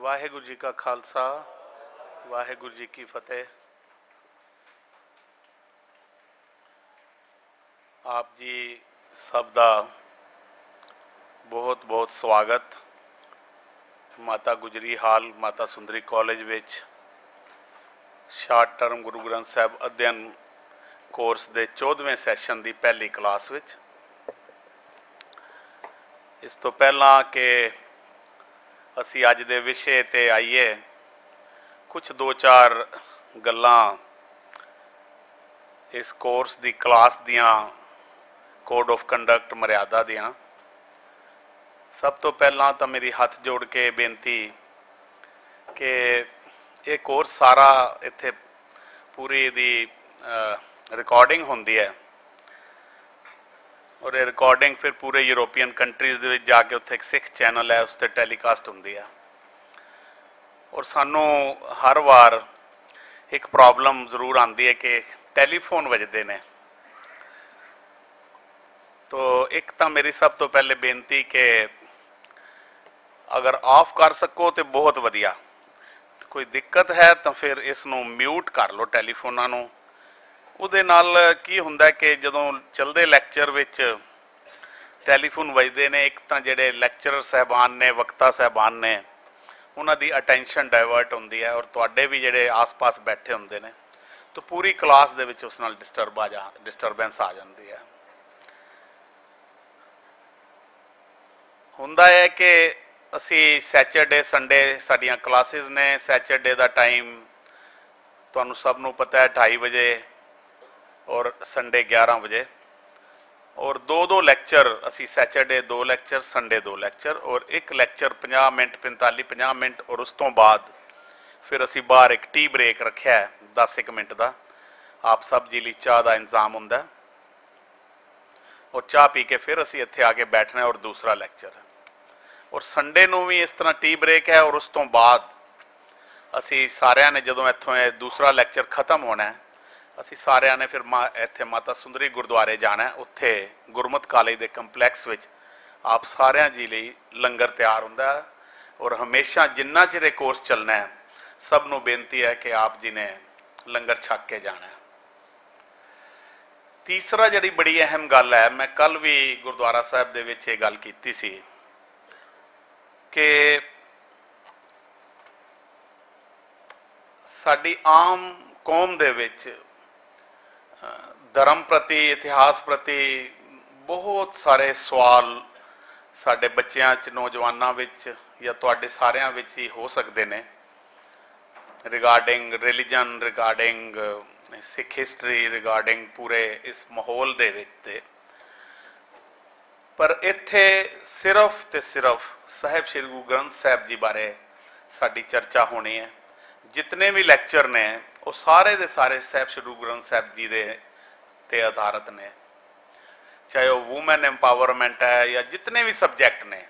ਵਾਹਿਗੁਰੂ ਜੀ ਕਾ ਖਾਲਸਾ, ਵਾਹਿਗੁਰੂ ਜੀ ਕੀ ਫਤਿਹ। ਆਪ ਜੀ ਸਭ ਦਾ ਬਹੁਤ ਬਹੁਤ ਸਵਾਗਤ। ਮਾਤਾ ਗੁਜਰੀ ਹਾਲ, ਮਾਤਾ ਸੁੰਦਰੀ ਕਾਲਜ ਵਿੱਚ ਸ਼ਾਰਟ ਟਰਮ ਗੁਰੂ ਗ੍ਰੰਥ ਸਾਹਿਬ ਅਧਿਐਨ ਕੋਰਸ ਦੇ 14ਵੇਂ ਸੈਸ਼ਨ ਦੀ ਪਹਿਲੀ ਕਲਾਸ ਵਿੱਚ। ਇਸ ਤੋਂ ਪਹਿਲਾਂ ਕਿ ਅਸੀਂ ਅੱਜ ਦੇ ਵਿਸ਼ੇ ਤੇ ਆਈਏ। ਕੁਝ ਦੋ ਚਾਰ ਗੱਲਾਂ ਇਸ ਕੋਰਸ ਦੀ ਕਲਾਸ ਦੀਆਂ ਕੋਡ ਆਫ ਕੰਡਕਟ ਮਰਿਆਦਾ ਦੀਆਂ। ਸਭ ਤੋਂ ਪਹਿਲਾਂ ਤਾਂ ਮੇਰੀ ਹੱਥ ਜੋੜ ਕੇ ਬੇਨਤੀ ਕਿ ਇਹ ਕੋਰਸ ਸਾਰਾ ਇੱਥੇ ਪੂਰੀ ਦੀ ਰਿਕਾਰਡਿੰਗ ਹੁੰਦੀ ਹੈ। ਔਰ ਇਹ ਰਿਕਾਰਡਿੰਗ ਫਿਰ ਪੂਰੇ ਯੂਰੋਪੀਅਨ ਕੰਟਰੀਜ਼ ਦੇ ਵਿੱਚ ਜਾ ਕੇ ਉੱਥੇ ਇੱਕ ਸਿੱਖ ਚੈਨਲ ਹੈ, ਉਸ ਤੇ ਟੈਲੀਕਾਸਟ ਹੁੰਦੀ ਆ। ਔਰ ਸਾਨੂੰ ਹਰ ਵਾਰ ਇੱਕ ਪ੍ਰੋਬਲਮ ਜ਼ਰੂਰ ਆਉਂਦੀ ਹੈ ਕਿ ਟੈਲੀਫੋਨ ਵੱਜਦੇ ਨੇ। ਤੋ ਇੱਕ ਤਾਂ ਮੇਰੀ ਸਭ ਤੋਂ ਪਹਿਲੇ ਬੇਨਤੀ ਕਿ ਅਗਰ ਆਫ ਕਰ ਸਕੋ ਤੇ ਬਹੁਤ ਵਧੀਆ। ਕੋਈ ਦਿੱਕਤ ਹੈ ਤਾਂ ਫਿਰ ਇਸ ਨੂੰ ਮਿਊਟ ਕਰ ਲਓ ਟੈਲੀਫੋਨਾਂ ਨੂੰ। ਉਹਦੇ ਨਾਲ ਕੀ ਹੁੰਦਾ ਕਿ ਜਦੋਂ ਚਲਦੇ ਲੈਕਚਰ ਵਿੱਚ ਟੈਲੀਫੋਨ ਵੱਜਦੇ ਨੇ, ਇੱਕ ਤਾਂ ਜਿਹੜੇ ਲੈਕਚਰਰ ਸਹਿਬਾਨ ਨੇ, ਵਕਤਾ ਸਹਿਬਾਨ ਨੇ, ਉਹਨਾਂ ਦੀ ਅਟੈਂਸ਼ਨ ਡਾਇਵਰਟ ਹੁੰਦੀ ਹੈ ਔਰ ਤੁਹਾਡੇ ਵੀ ਜਿਹੜੇ ਆਸ-ਪਾਸ ਬੈਠੇ ਹੁੰਦੇ ਨੇ, ਤਾਂ ਪੂਰੀ ਕਲਾਸ ਦੇ ਵਿੱਚ ਉਸ ਨਾਲ ਡਿਸਟਰਬ ਆ ਜਾ, ਡਿਸਟਰਬੈਂਸ ਆ ਜਾਂਦੀ ਹੈ। ਹੁੰਦਾ ਹੈ ਕਿ ਅਸੀਂ ਸੈਚਰਡੇ, ਸੰਡੇ ਸਾਡੀਆਂ ਕਲਾਸਿਸ ਨੇ, ਸੈਚਰਡੇ ਦਾ ਟਾਈਮ ਤੁਹਾਨੂੰ ਸਭ ਨੂੰ ਪਤਾ ਹੈ 2:30 ਵਜੇ ਔਰ ਸੰਡੇ 11 ਵਜੇ। ਔਰ ਦੋ ਦੋ ਲੈਕਚਰ ਅਸੀਂ ਸੈਚਰਡੇ ਦੋ ਲੈਕਚਰ ਸੰਡੇ ਦੋ ਲੈਕਚਰ ਔਰ ਇੱਕ ਲੈਕਚਰ 50 ਮਿੰਟ 45 50 ਮਿੰਟ, ਔਰ ਉਸ ਤੋਂ ਬਾਅਦ ਫਿਰ ਅਸੀਂ ਬਾਹਰ ਇੱਕ ਟੀ ਬ੍ਰੇਕ ਰੱਖਿਆ ਹੈ 10 ਇੱਕ ਮਿੰਟ ਦਾ। ਆਪ ਸਭ ਜੀ ਲਈ ਚਾਹ ਦਾ ਇੰਤਜ਼ਾਮ ਹੁੰਦਾ ਔਰ ਚਾਹ ਪੀ ਕੇ ਫਿਰ ਅਸੀਂ ਇੱਥੇ ਆ ਕੇ ਬੈਠਣਾ ਔਰ ਦੂਸਰਾ ਲੈਕਚਰ ਔਰ ਸੰਡੇ ਨੂੰ ਵੀ ਇਸ ਤਰ੍ਹਾਂ ਟੀ ਬ੍ਰੇਕ ਹੈ ਔਰ ਉਸ ਤੋਂ ਬਾਅਦ ਅਸੀਂ ਸਾਰਿਆਂ ਨੇ ਜਦੋਂ ਇੱਥੋਂ ਇਹ ਦੂਸਰਾ ਲੈਕਚਰ ਖਤਮ ਹੋਣਾ ਹੈ ਅਸੀਂ ਸਾਰਿਆਂ ਨੇ ਫਿਰ ਮਾ ਇੱਥੇ ਮਾਤਾ ਸੁੰਦਰੀ ਗੁਰਦੁਆਰੇ ਜਾਣਾ ਉੱਥੇ ਗੁਰਮਤ ਕਾਲਜ ਦੇ ਕੰਪਲੈਕਸ ਵਿੱਚ ਆਪ ਸਾਰਿਆਂ ਜੀ ਲਈ ਲੰਗਰ ਤਿਆਰ ਹੁੰਦਾ ਔਰ ਹਮੇਸ਼ਾ ਜਿੰਨਾ ਚਿਰ ਇਹ ਕੋਰਸ ਚੱਲਣਾ ਹੈ, ਸਭ ਨੂੰ ਬੇਨਤੀ ਹੈ ਕਿ ਆਪ ਜੀ ਨੇ ਲੰਗਰ ਛੱਕ ਕੇ ਜਾਣਾ ਤੀਸਰਾ ਜਿਹੜੀ ਬੜੀ ਅਹਿਮ ਗੱਲ ਹੈ, ਮੈਂ ਕੱਲ ਵੀ ਗੁਰਦੁਆਰਾ ਸਾਹਿਬ ਦੇ ਵਿੱਚ ਇਹ ਗੱਲ ਕੀਤੀ ਸੀ ਕਿ ਸਾਡੀ ਆਮ ਕੌਮ ਦੇ ਵਿੱਚ ਧਰਮ ਪ੍ਰਤੀ, ਇਤਿਹਾਸ ਪ੍ਰਤੀ ਬਹੁਤ ਸਾਰੇ ਸਵਾਲ ਸਾਡੇ ਬੱਚਿਆਂ 'ਚ, ਨੌਜਵਾਨਾਂ ਵਿੱਚ ਜਾਂ ਤੁਹਾਡੇ ਸਾਰਿਆਂ ਵਿੱਚ ਹੀ ਹੋ ਸਕਦੇ ਨੇ। Regarding religion regarding Sikh history regarding ਪੂਰੇ ਇਸ ਮਾਹੌਲ ਦੇ ਵਿੱਚ ਤੇ। ਪਰ ਇੱਥੇ ਸਿਰਫ ਤੇ ਸਿਰਫ ਸਾਹਿਬ ਸ੍ਰੀ ਗੁਰੂ ਗ੍ਰੰਥ ਸਾਹਿਬ ਜੀ ਬਾਰੇ ਸਾਡੀ ਚਰਚਾ ਹੋਣੀ ਹੈ। ਜਿਤਨੇ ਵੀ ਲੈਕਚਰ ਨੇ ਉਹ ਸਾਰੇ ਦੇ ਸਾਰੇ ਸਾਹਿਬ ਸ੍ਰੀ ਗੁਰੂ ਗ੍ਰੰਥ ਸਾਹਿਬ ਜੀ ਦੇ ਤੇ ਆਧਾਰਿਤ ਨੇ। ਚਾਹੇ ਉਹ ਔਮਨ ਐਮਪਾਵਰਮੈਂਟ ਹੈ ਜਾਂ ਜਿਤਨੇ ਵੀ ਸਬਜੈਕਟ ਨੇ।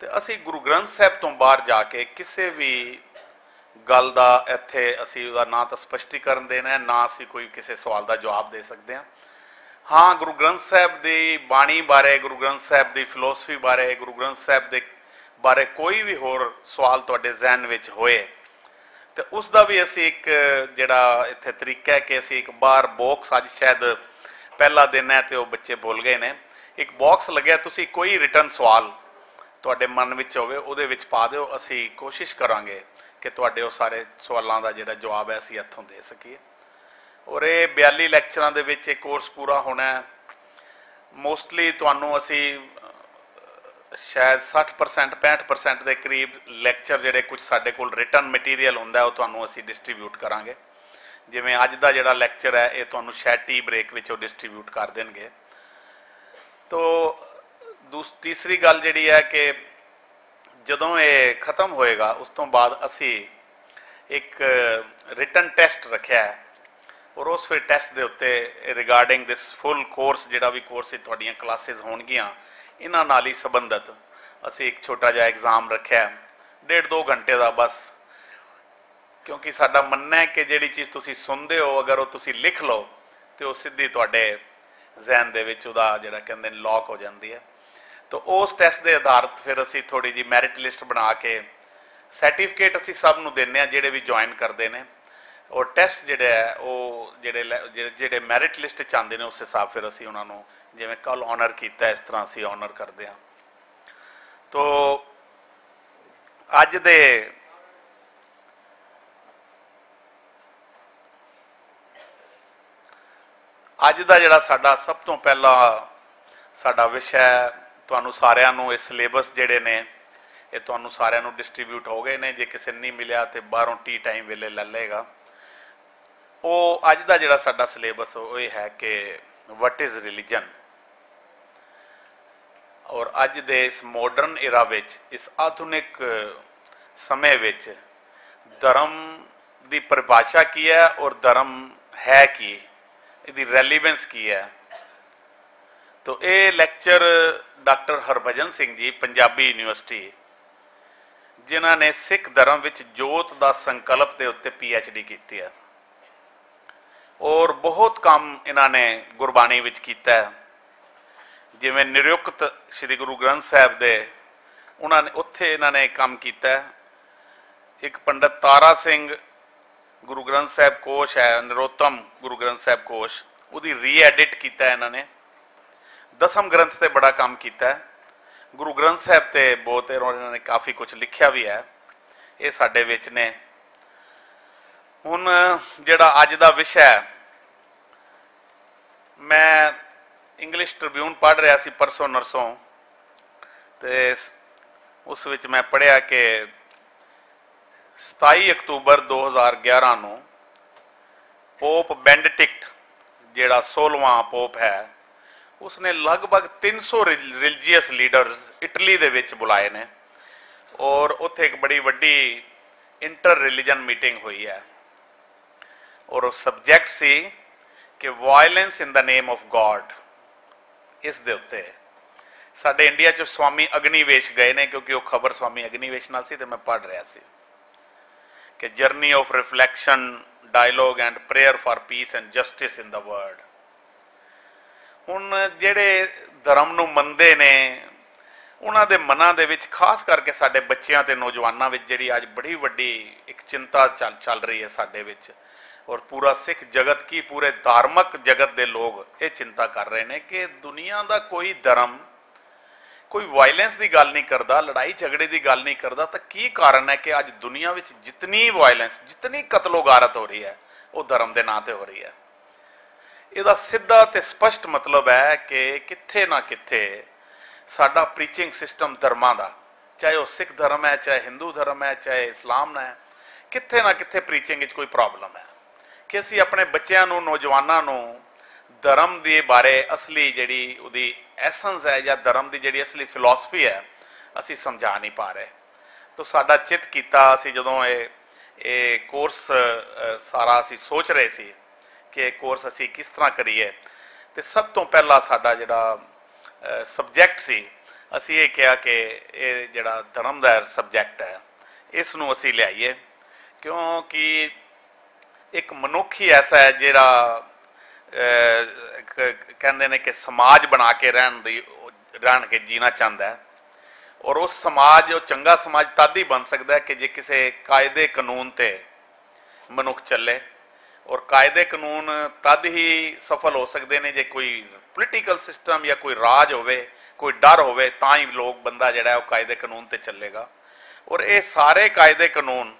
ਤੇ ਅਸੀਂ ਗੁਰੂ ਗ੍ਰੰਥ ਸਾਹਿਬ ਤੋਂ ਬਾਹਰ ਜਾ ਕੇ ਕਿਸੇ ਵੀ ਗੱਲ ਦਾ ਇੱਥੇ ਅਸੀਂ ਉਹਦਾ ਨਾ ਤਾਂ ਸਪਸ਼ਟੀਕਰਨ ਦੇਣਾ ਹੈ, ਨਾ ਅਸੀਂ ਕੋਈ ਕਿਸੇ ਸਵਾਲ ਦਾ ਜਵਾਬ ਦੇ ਸਕਦੇ ਹਾਂ। ਹਾਂ, ਗੁਰੂ ਗ੍ਰੰਥ ਸਾਹਿਬ ਦੀ ਬਾਣੀ ਬਾਰੇ, ਗੁਰੂ ਗ੍ਰੰਥ ਸਾਹਿਬ ਦੀ ਫਿਲਾਸਫੀ ਬਾਰੇ, ਗੁਰੂ ਗ੍ਰੰਥ ਸਾਹਿਬ ਦੇ ਬਾਰੇ ਕੋਈ ਵੀ ਹੋਰ ਸਵਾਲ ਤੁਹਾਡੇ ਜ਼ਿਹਨ ਵਿੱਚ ਹੋਏ ਤੇ ਉਸ ਦਾ ਵੀ ਅਸੀਂ ਇੱਕ ਜਿਹੜਾ ਇੱਥੇ ਤਰੀਕਾ ਹੈ ਕਿ ਅਸੀਂ ਇੱਕ ਬਾਰ ਬਾਕਸ ਅੱਜ ਸ਼ਾਇਦ ਪਹਿਲਾ ਦਿਨ ਹੈ ਤੇ ਉਹ ਬੱਚੇ ਬੋਲ ਗਏ ਨੇ। ਇੱਕ ਬਾਕਸ ਲੱਗਿਆ, ਤੁਸੀਂ ਕੋਈ ਰਿਟਰਨ ਸਵਾਲ ਤੁਹਾਡੇ ਮਨ ਵਿੱਚ ਹੋਵੇ ਉਹਦੇ ਵਿੱਚ ਪਾ ਦਿਓ, ਅਸੀਂ ਕੋਸ਼ਿਸ਼ ਕਰਾਂਗੇ ਕਿ ਤੁਹਾਡੇ ਉਹ ਸਾਰੇ ਸਵਾਲਾਂ ਦਾ ਜਿਹੜਾ ਜਵਾਬ ਹੈ ਅਸੀਂ ਇੱਥੋਂ ਦੇ ਸਕੀਏ। ਔਰ ਇਹ 42 ਲੈਕਚਰਾਂ ਦੇ ਵਿੱਚ ਇਹ ਕੋਰਸ ਪੂਰਾ ਹੋਣਾ ਹੈ। ਮੋਸਟਲੀ ਤੁਹਾਨੂੰ ਅਸੀਂ ਸ਼ਾਇਦ 60% 65% ਦੇ ਕਰੀਬ ਲੈਕਚਰ ਜਿਹੜੇ ਕੁਝ ਸਾਡੇ ਕੋਲ ਰਿਟਰਨ ਮਟੀਰੀਅਲ ਹੁੰਦਾ, ਉਹ ਤੁਹਾਨੂੰ ਅਸੀਂ ਡਿਸਟ੍ਰੀਬਿਊਟ ਕਰਾਂਗੇ। ਜਿਵੇਂ ਅੱਜ ਦਾ ਜਿਹੜਾ ਲੈਕਚਰ ਹੈ, ਇਹ ਤੁਹਾਨੂੰ ਸ਼ਾਇਦ ਟੀ ਬ੍ਰੇਕ ਵਿੱਚ ਉਹ ਡਿਸਟ੍ਰੀਬਿਊਟ ਕਰ ਦੇਣਗੇ। ਤੋ, ਦੂਸ, ਤੀਸਰੀ ਗੱਲ ਜਿਹੜੀ ਹੈ ਕਿ ਜਦੋਂ ਇਹ ਖਤਮ ਹੋਏਗਾ, ਉਸ ਤੋਂ ਬਾਅਦ ਅਸੀਂ ਇੱਕ ਰਿਟਨ ਟੈਸਟ ਰੱਖਿਆ ਹੈ। ਔਰ ਉਸ ਫਿਰ ਟੈਸਟ ਦੇ ਉੱਤੇ ਰਿਗਾਰਡਿੰਗ ਦਿਸ ਫੁੱਲ ਕੋਰਸ ਜਿਹੜਾ ਵੀ ਕੋਰਸ ਤੁਹਾਡੀਆਂ ਕਲਾਸਿਸ ਹੋਣਗੀਆਂ। ਇਹਨਾਂ ਨਾਲ ਹੀ ਸੰਬੰਧਿਤ। ਅਸੀਂ ਇੱਕ ਛੋਟਾ ਜਿਹਾ ਐਗਜ਼ਾਮ ਰੱਖਿਆ ਡੇਢ ਦੋ ਘੰਟੇ ਦਾ ਬਸ। ਕਿਉਂਕਿ ਸਾਡਾ ਮੰਨਣਾ ਹੈ ਕਿ ਜਿਹੜੀ ਚੀਜ਼ ਤੁਸੀਂ ਸੁਣਦੇ ਹੋ, ਅਗਰ ਉਹ ਤੁਸੀਂ ਲਿਖ ਲਓ, ਤੇ ਉਹ ਸਿੱਧੀ ਤੁਹਾਡੇ ਜ਼ਿਹਨ ਦੇ ਵਿੱਚ ਉਹਦਾ ਜਿਹੜਾ ਕਹਿੰਦੇ ਨੇ ਲੌਕ ਹੋ ਜਾਂਦੀ ਹੈ। ਤਾਂ ਉਸ ਟੈਸਟ ਦੇ ਆਧਾਰਿਤ ਫਿਰ ਅਸੀਂ ਥੋੜੀ ਜੀ ਮੈਰਿਟ ਲਿਸਟ ਬਣਾ ਕੇ ਸਰਟੀਫਿਕੇਟ ਅਸੀਂ ਸਭ ਨੂੰ ਦਿੰਨੇ ਆ ਜਿਹੜੇ ਵੀ ਜੁਆਇਨ ਕਰਦੇ ਨੇ। ਔਰ ਟੈਸਟ ਜਿਹੜਾ ਹੈ, ਉਹ ਜਿਹੜੇ ਲੈ- ਜਿਹੜੇ- ਜਿਹੜੇ ਮੈਰਿਟ ਲਿਸਟ ਚ ਆਉਂਦੇ ਨੇ, ਉਸ ਹਿਸਾਬ ਫਿਰ ਅਸੀਂ ਉਹਨਾਂ ਨੂੰ ਜਿਵੇਂ ਕੱਲ ਆਨਰ ਕੀਤਾ ਇਸ ਤਰ੍ਹਾਂ ਅਸੀਂ ਆਨਰ ਕਰਦੇ ਹਾਂ। ਤੋ ਅੱਜ ਦੇ ਅੱਜ ਦਾ ਜਿਹੜਾ ਸਾਡਾ ਸਭ ਤੋਂ ਪਹਿਲਾ ਸਾਡਾ ਵਿਸ਼ਾ ਹੈ, ਤੁਹਾਨੂੰ ਸਾਰਿਆਂ ਨੂੰ ਇਹ ਸਿਲੇਬਸ ਜਿਹੜੇ ਨੇ ਇਹ ਤੁਹਾਨੂੰ ਸਾਰਿਆਂ ਨੂੰ ਡਿਸਟ੍ਰੀਬਿਊਟ ਹੋ ਗਏ ਨੇ। ਜੇ ਕਿਸੇ ਨਹੀਂ ਮਿਲਿਆ ਤੇ ਬਾਹਰੋਂ ਟੀ ਟਾਈਮ ਵੇਲੇ ਲੈ ਲਏਗਾ। ਉਹ ਅੱਜ ਦਾ ਜਿਹੜਾ ਸਾਡਾ ਸਿਲੇਬਸ ਉਹ ਇਹ ਹੈ ਕਿ ਵਟ ਇਜ਼ ਰਿਲੀਜਨ ਔਰ ਅੱਜ ਦੇ ਇਸ ਮਾਡਰਨ ਏਰਾ ਵਿੱਚ, ਇਸ ਆਧੁਨਿਕ ਸਮੇਂ ਵਿੱਚ ਧਰਮ ਦੀ ਪਰਿਭਾਸ਼ਾ ਕੀ ਹੈ ਔਰ ਧਰਮ ਹੈ ਕੀ? ਇਹਦੀ ਰੈਲੀਵੈਂਸ ਕੀ ਹੈ? ਤਾਂ ਇਹ lecture doctor Harbhajan Singh ji, Punjabi university ਜਿਨ੍ਹਾਂ ਨੇ ਸਿੱਖ ਧਰਮ ਵਿੱਚ ਜੋਤ ਦਾ ਸੰਕਲਪ ਦੇ ਉੱਤੇ ਡੀ ਕੀਤੀ ਹੈ। ਔਰ ਬਹੁਤ ਕੰਮ ਇਹਨਾਂ ਨੇ ਗੁਰਬਾਣੀ ਵਿੱਚ ਕੀਤਾ ਹੈ। ਜਿਵੇਂ ਨਿਰਯੁਕਤ ਸ੍ਰੀ ਗੁਰੂ ਗ੍ਰੰਥ ਸਾਹਿਬ ਦੇ, ਉਹਨਾਂ ਨੇ, ਉੱਥੇ ਇਹਨਾਂ ਨੇ ਕੰਮ ਕੀਤਾ। ਇੱਕ ਪੰਡਤ ਤਾਰਾ ਸਿੰਘ, ਗੁਰੂ ਗ੍ਰੰਥ ਸਾਹਿਬ ਕੋਸ਼ ਹੈ, ਨਰੋਤਮ ਗੁਰੂ ਗ੍ਰੰਥ ਸਾਹਿਬ ਕੋਸ਼, ਉਹਦੀ ਰੀਐਡਿਟ ਕੀਤਾ ਇਹਨਾਂ ਨੇ। ਦਸਮ ਗ੍ਰੰਥ ਤੇ ਬੜਾ ਕੰਮ ਕੀਤਾ। ਗੁਰੂ ਗ੍ਰੰਥ ਸਾਹਿਬ ਤੇ ਬਹੁਤ ਇਹਨਾਂ ਨੇ ਕਾਫੀ ਕੁਝ ਲਿਖਿਆ ਵੀ ਹੈ। ਇਹ ਸਾਡੇ ਵਿੱਚ ਨੇ। ਹੁਣ ਜਿਹੜਾ ਅੱਜ ਦਾ ਵਿਸ਼ਾ ਹੈ, ਮੈਂ ਇੰਗਲਿਸ਼ ਟ੍ਰਿਬਿਊਨ ਪੜ੍ਹ ਰਿਹਾ ਸੀ ਪਰਸੋਂ ਨਰਸੋਂ ਤੇ ਉਸ ਵਿੱਚ ਮੈਂ ਪੜ੍ਹਿਆ ਕਿ 27 ਅਕਤੂਬਰ 2011 ਨੂੰ ਪੋਪ ਬੈਂਡਟਿਕਟ ਜਿਹੜਾ 16ਵਾਂ ਪੋਪ ਹੈ, ਉਸਨੇ ਲਗਭਗ 300 ਰਿਲੀਜੀਅਸ ਲੀਡਰਸ ਇਟਲੀ ਦੇ ਵਿੱਚ ਬੁਲਾਏ ਨੇ ਔਰ ਉੱਥੇ ਇੱਕ ਬੜੀ ਵੱਡੀ ਇੰਟਰ ਰਿਲੀਜਨ ਮੀਟਿੰਗ ਹੋਈ ਹੈ ਔਰ ਉਹ ਸਬਜੈਕਟ ਸੀ ਕਿ violence in the name of God ਇਸ ਦੇ ਉੱਤੇ। ਸਾਡੇ ਇੰਡੀਆ 'ਚ ਸਵਾਮੀ ਅਗਨੀਵੇਸ਼ ਗਏ ਨੇ ਕਿਉਂਕਿ ਉਹ ਖਬਰ ਸਵਾਮੀ ਅਗਨੀਵੇਸ਼ ਨਾਲ ਸੀ ਤੇ ਮੈਂ ਪੜ੍ਹ ਰਿਹਾ ਸੀ। ਕਿ journey of reflection dialogue and prayer for peace and justice in the world ਹੁਣ ਜਿਹੜੇ ਧਰਮ ਨੂੰ ਮੰਨਦੇ ਨੇ, ਉਹਨਾਂ ਦੇ ਮਨਾਂ ਦੇ ਵਿੱਚ ਖਾਸ ਕਰਕੇ ਸਾਡੇ ਬੱਚਿਆਂ ਤੇ ਨੌਜਵਾਨਾਂ ਵਿੱਚ ਜਿਹੜੀ ਅੱਜ ਬੜੀ ਵੱਡੀ ਇੱਕ ਚਿੰਤਾ ਚੱਲ ਚੱਲ ਰਹੀ ਹੈ ਸਾਡੇ ਵਿੱਚ। ਔਰ ਪੂਰਾ ਸਿੱਖ ਜਗਤ ਕੀ, ਪੂਰੇ ਧਾਰਮਿਕ ਜਗਤ ਦੇ ਲੋਕ ਇਹ ਚਿੰਤਾ ਕਰ ਰਹੇ ਨੇ ਕਿ ਦੁਨੀਆ ਦਾ ਕੋਈ ਧਰਮ ਕੋਈ ਵਾਇਲੈਂਸ ਦੀ ਗੱਲ ਨਹੀਂ ਕਰਦਾ, ਲੜਾਈ ਝਗੜੇ ਦੀ ਗੱਲ ਨਹੀਂ ਕਰਦਾ, ਤਾਂ ਕੀ ਕਾਰਨ ਹੈ ਕਿ ਅੱਜ ਦੁਨੀਆ ਵਿੱਚ ਜਿਤਨੀ ਵਾਇਲੈਂਸ ਜਿਤਨੀ ਕਤਲੋਗਾਰਤ ਹੋ ਰਹੀ ਹੈ, ਉਹ ਧਰਮ ਦੇ ਨਾਂ ਤੇ ਹੋ ਰਹੀ ਹੈ। ਇਹਦਾ ਸਿੱਧਾ ਤੇ ਸਪਸ਼ਟ ਮਤਲਬ ਹੈ ਕਿ ਕਿੱਥੇ ਨਾ ਕਿੱਥੇ ਸਾਡਾ ਪ੍ਰੀਚਿੰਗ ਸਿਸਟਮ ਧਰਮਾਂ ਦਾ, ਚਾਹੇ ਉਹ ਸਿੱਖ ਧਰਮ ਹੈ, ਚਾਹੇ ਹਿੰਦੂ ਧਰਮ ਹੈ, ਚਾਹੇ ਇਸਲਾਮ ਹੈ, ਕਿੱਥੇ ਨਾ ਕਿੱਥੇ ਪ੍ਰੀਚਿੰਗ ਵਿੱਚ ਕੋਈ ਪ੍ਰੋਬਲਮ ਹੈ। ਕਿ ਅਸੀਂ ਆਪਣੇ ਬੱਚਿਆਂ ਨੂੰ, ਨੌਜਵਾਨਾਂ ਨੂੰ ਧਰਮ ਦੇ ਬਾਰੇ ਅਸਲੀ ਜਿਹੜੀ ਉਹਦੀ ਐਸੈਂਸ ਹੈ ਜਾਂ ਧਰਮ ਦੀ ਜਿਹੜੀ ਅਸਲੀ ਫਿਲਾਸਫੀ ਹੈ, ਅਸੀਂ ਸਮਝਾ ਨਹੀਂ ਪਾ ਰਹੇ। ਤਾਂ ਸਾਡਾ ਚਿੱਤ ਕੀਤਾ, ਅਸੀਂ ਜਦੋਂ ਇਹ ਇਹ ਕੋਰਸ ਸਾਰਾ ਅਸੀਂ ਸੋਚ ਰਹੇ ਸੀ ਕਿ ਇਹ ਕੋਰਸ ਅਸੀਂ ਕਿਸ ਤਰ੍ਹਾਂ ਕਰੀਏ। ਤੇ ਸਭ ਤੋਂ ਪਹਿਲਾ ਸਾਡਾ ਜਿਹੜਾ ਸਬਜੈਕਟ ਸੀ, ਅਸੀਂ ਇਹ ਕਿਹਾ ਕਿ ਇਹ ਜਿਹੜਾ ਧਰਮ ਦਾ ਸਬਜੈਕਟ ਹੈ, ਇਸ ਨੂੰ ਅਸੀਂ ਲਿਆਈਏ। ਕਿਉਂਕਿ ਇੱਕ ਮਨੁੱਖ ਹੀ ਐਸਾ ਹੈ ਜਿਹੜਾ ਕਹਿੰਦੇ ਨੇ ਕਿ ਸਮਾਜ ਬਣਾ ਕੇ ਰਹਿਣ ਦੀ, ਰਹਿਣ ਕੇ ਜੀਣਾ ਚਾਹੁੰਦਾ ਹੈ। ਔਰ ਉਸ ਸਮਾਜ, ਉਹ ਚੰਗਾ ਸਮਾਜ ਤਦ ਹੀ ਬਣ ਸਕਦਾ ਹੈ ਕਿ ਜੇ ਕਿਸੇ ਕਾਇਦੇ ਕਾਨੂੰਨ ਤੇ ਮਨੁੱਖ ਚੱਲੇ। ਔਰ ਕਾਇਦੇ ਕਾਨੂੰਨ ਤਦ ਹੀ ਸਫਲ ਹੋ ਸਕਦੇ ਨੇ ਜੇ ਕੋਈ ਪੋਲੀਟੀਕਲ ਸਿਸਟਮ ਜਾਂ ਕੋਈ ਰਾਜ ਹੋਵੇ, ਕੋਈ ਡਰ ਹੋਵੇ, ਤਾਂ ਹੀ ਲੋਕ ਬੰਦਾ ਜਿਹੜਾ ਉਹ ਕਾਇਦੇ ਕਾਨੂੰਨ ਤੇ ਚੱਲੇਗਾ। ਔਰ ਇਹ ਸਾਰੇ ਕਾਇਦੇ ਕਾਨੂੰਨ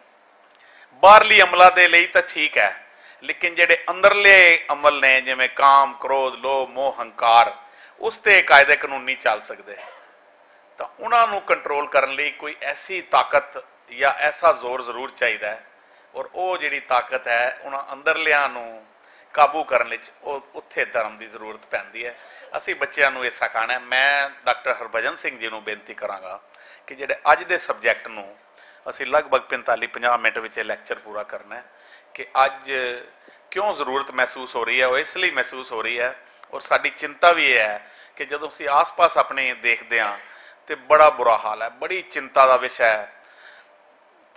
ਬਾਹਰਲੀ ਅਮਲਾਂ ਦੇ ਲਈ ਤਾਂ ਠੀਕ ਹੈ, ਲੇਕਿਨ ਜਿਹੜੇ ਅੰਦਰਲੇ ਅਮਲ ਨੇ, ਜਿਵੇਂ ਕਾਮ, ਕ੍ਰੋਧ, ਲੋਭ, ਮੋਹ, ਹੰਕਾਰ, ਉਸ ਤੇ ਕਾਇਦੇ ਕਾਨੂੰਨੀ ਚੱਲ ਸਕਦੇ। ਤਾਂ ਉਹਨਾਂ ਨੂੰ ਕੰਟਰੋਲ ਕਰਨ ਲਈ ਕੋਈ ਐਸੀ ਤਾਕਤ ਜਾਂ ਐਸਾ ਜ਼ੋਰ ਜ਼ਰੂਰ ਚਾਹੀਦਾ ਹੈ। ਔਰ ਉਹ ਜਿਹੜੀ ਤਾਕਤ ਹੈ, ਉਹਨਾਂ ਅੰਦਰਲਿਆਂ ਨੂੰ ਕਾਬੂ ਕਰਨ ਵਿੱਚ ਉਹ ਉੱਥੇ ਧਰਮ ਦੀ ਜ਼ਰੂਰਤ ਪੈਂਦੀ ਹੈ। ਅਸੀਂ ਬੱਚਿਆਂ ਨੂੰ ਇਹ ਸਿਖਾਣਾ ਮੈਂ ਡਾਕਟਰ ਹਰਭਜਨ ਸਿੰਘ ਜੀ ਨੂੰ ਬੇਨਤੀ ਕਰਾਂਗਾ ਕਿ ਜਿਹੜੇ ਅੱਜ ਦੇ ਸਬਜੈਕਟ ਨੂੰ ਅਸੀਂ ਲਗਭਗ 45-50 ਮਿੰਟ ਵਿੱਚ ਇਹ ਲੈਕਚਰ ਪੂਰਾ ਕਰਨਾ ਹੈ ਕਿ ਅੱਜ ਕਿਉਂ ਜ਼ਰੂਰਤ ਮਹਿਸੂਸ ਹੋ ਰਹੀ ਹੈ ਉਹ ਇਸ ਲਈ ਮਹਿਸੂਸ ਹੋ ਰਹੀ ਹੈ ਔਰ ਸਾਡੀ ਚਿੰਤਾ ਵੀ ਇਹ ਹੈ ਕਿ ਜਦੋਂ ਅਸੀਂ ਆਸ-ਪਾਸ ਆਪਣੇ ਦੇਖਦੇ ਹਾਂ ਤੇ ਬੜਾ ਬੁਰਾ ਹਾਲ ਹੈ ਬੜੀ ਚਿੰਤਾ ਦਾ ਵਿਸ਼ਾ ਹੈ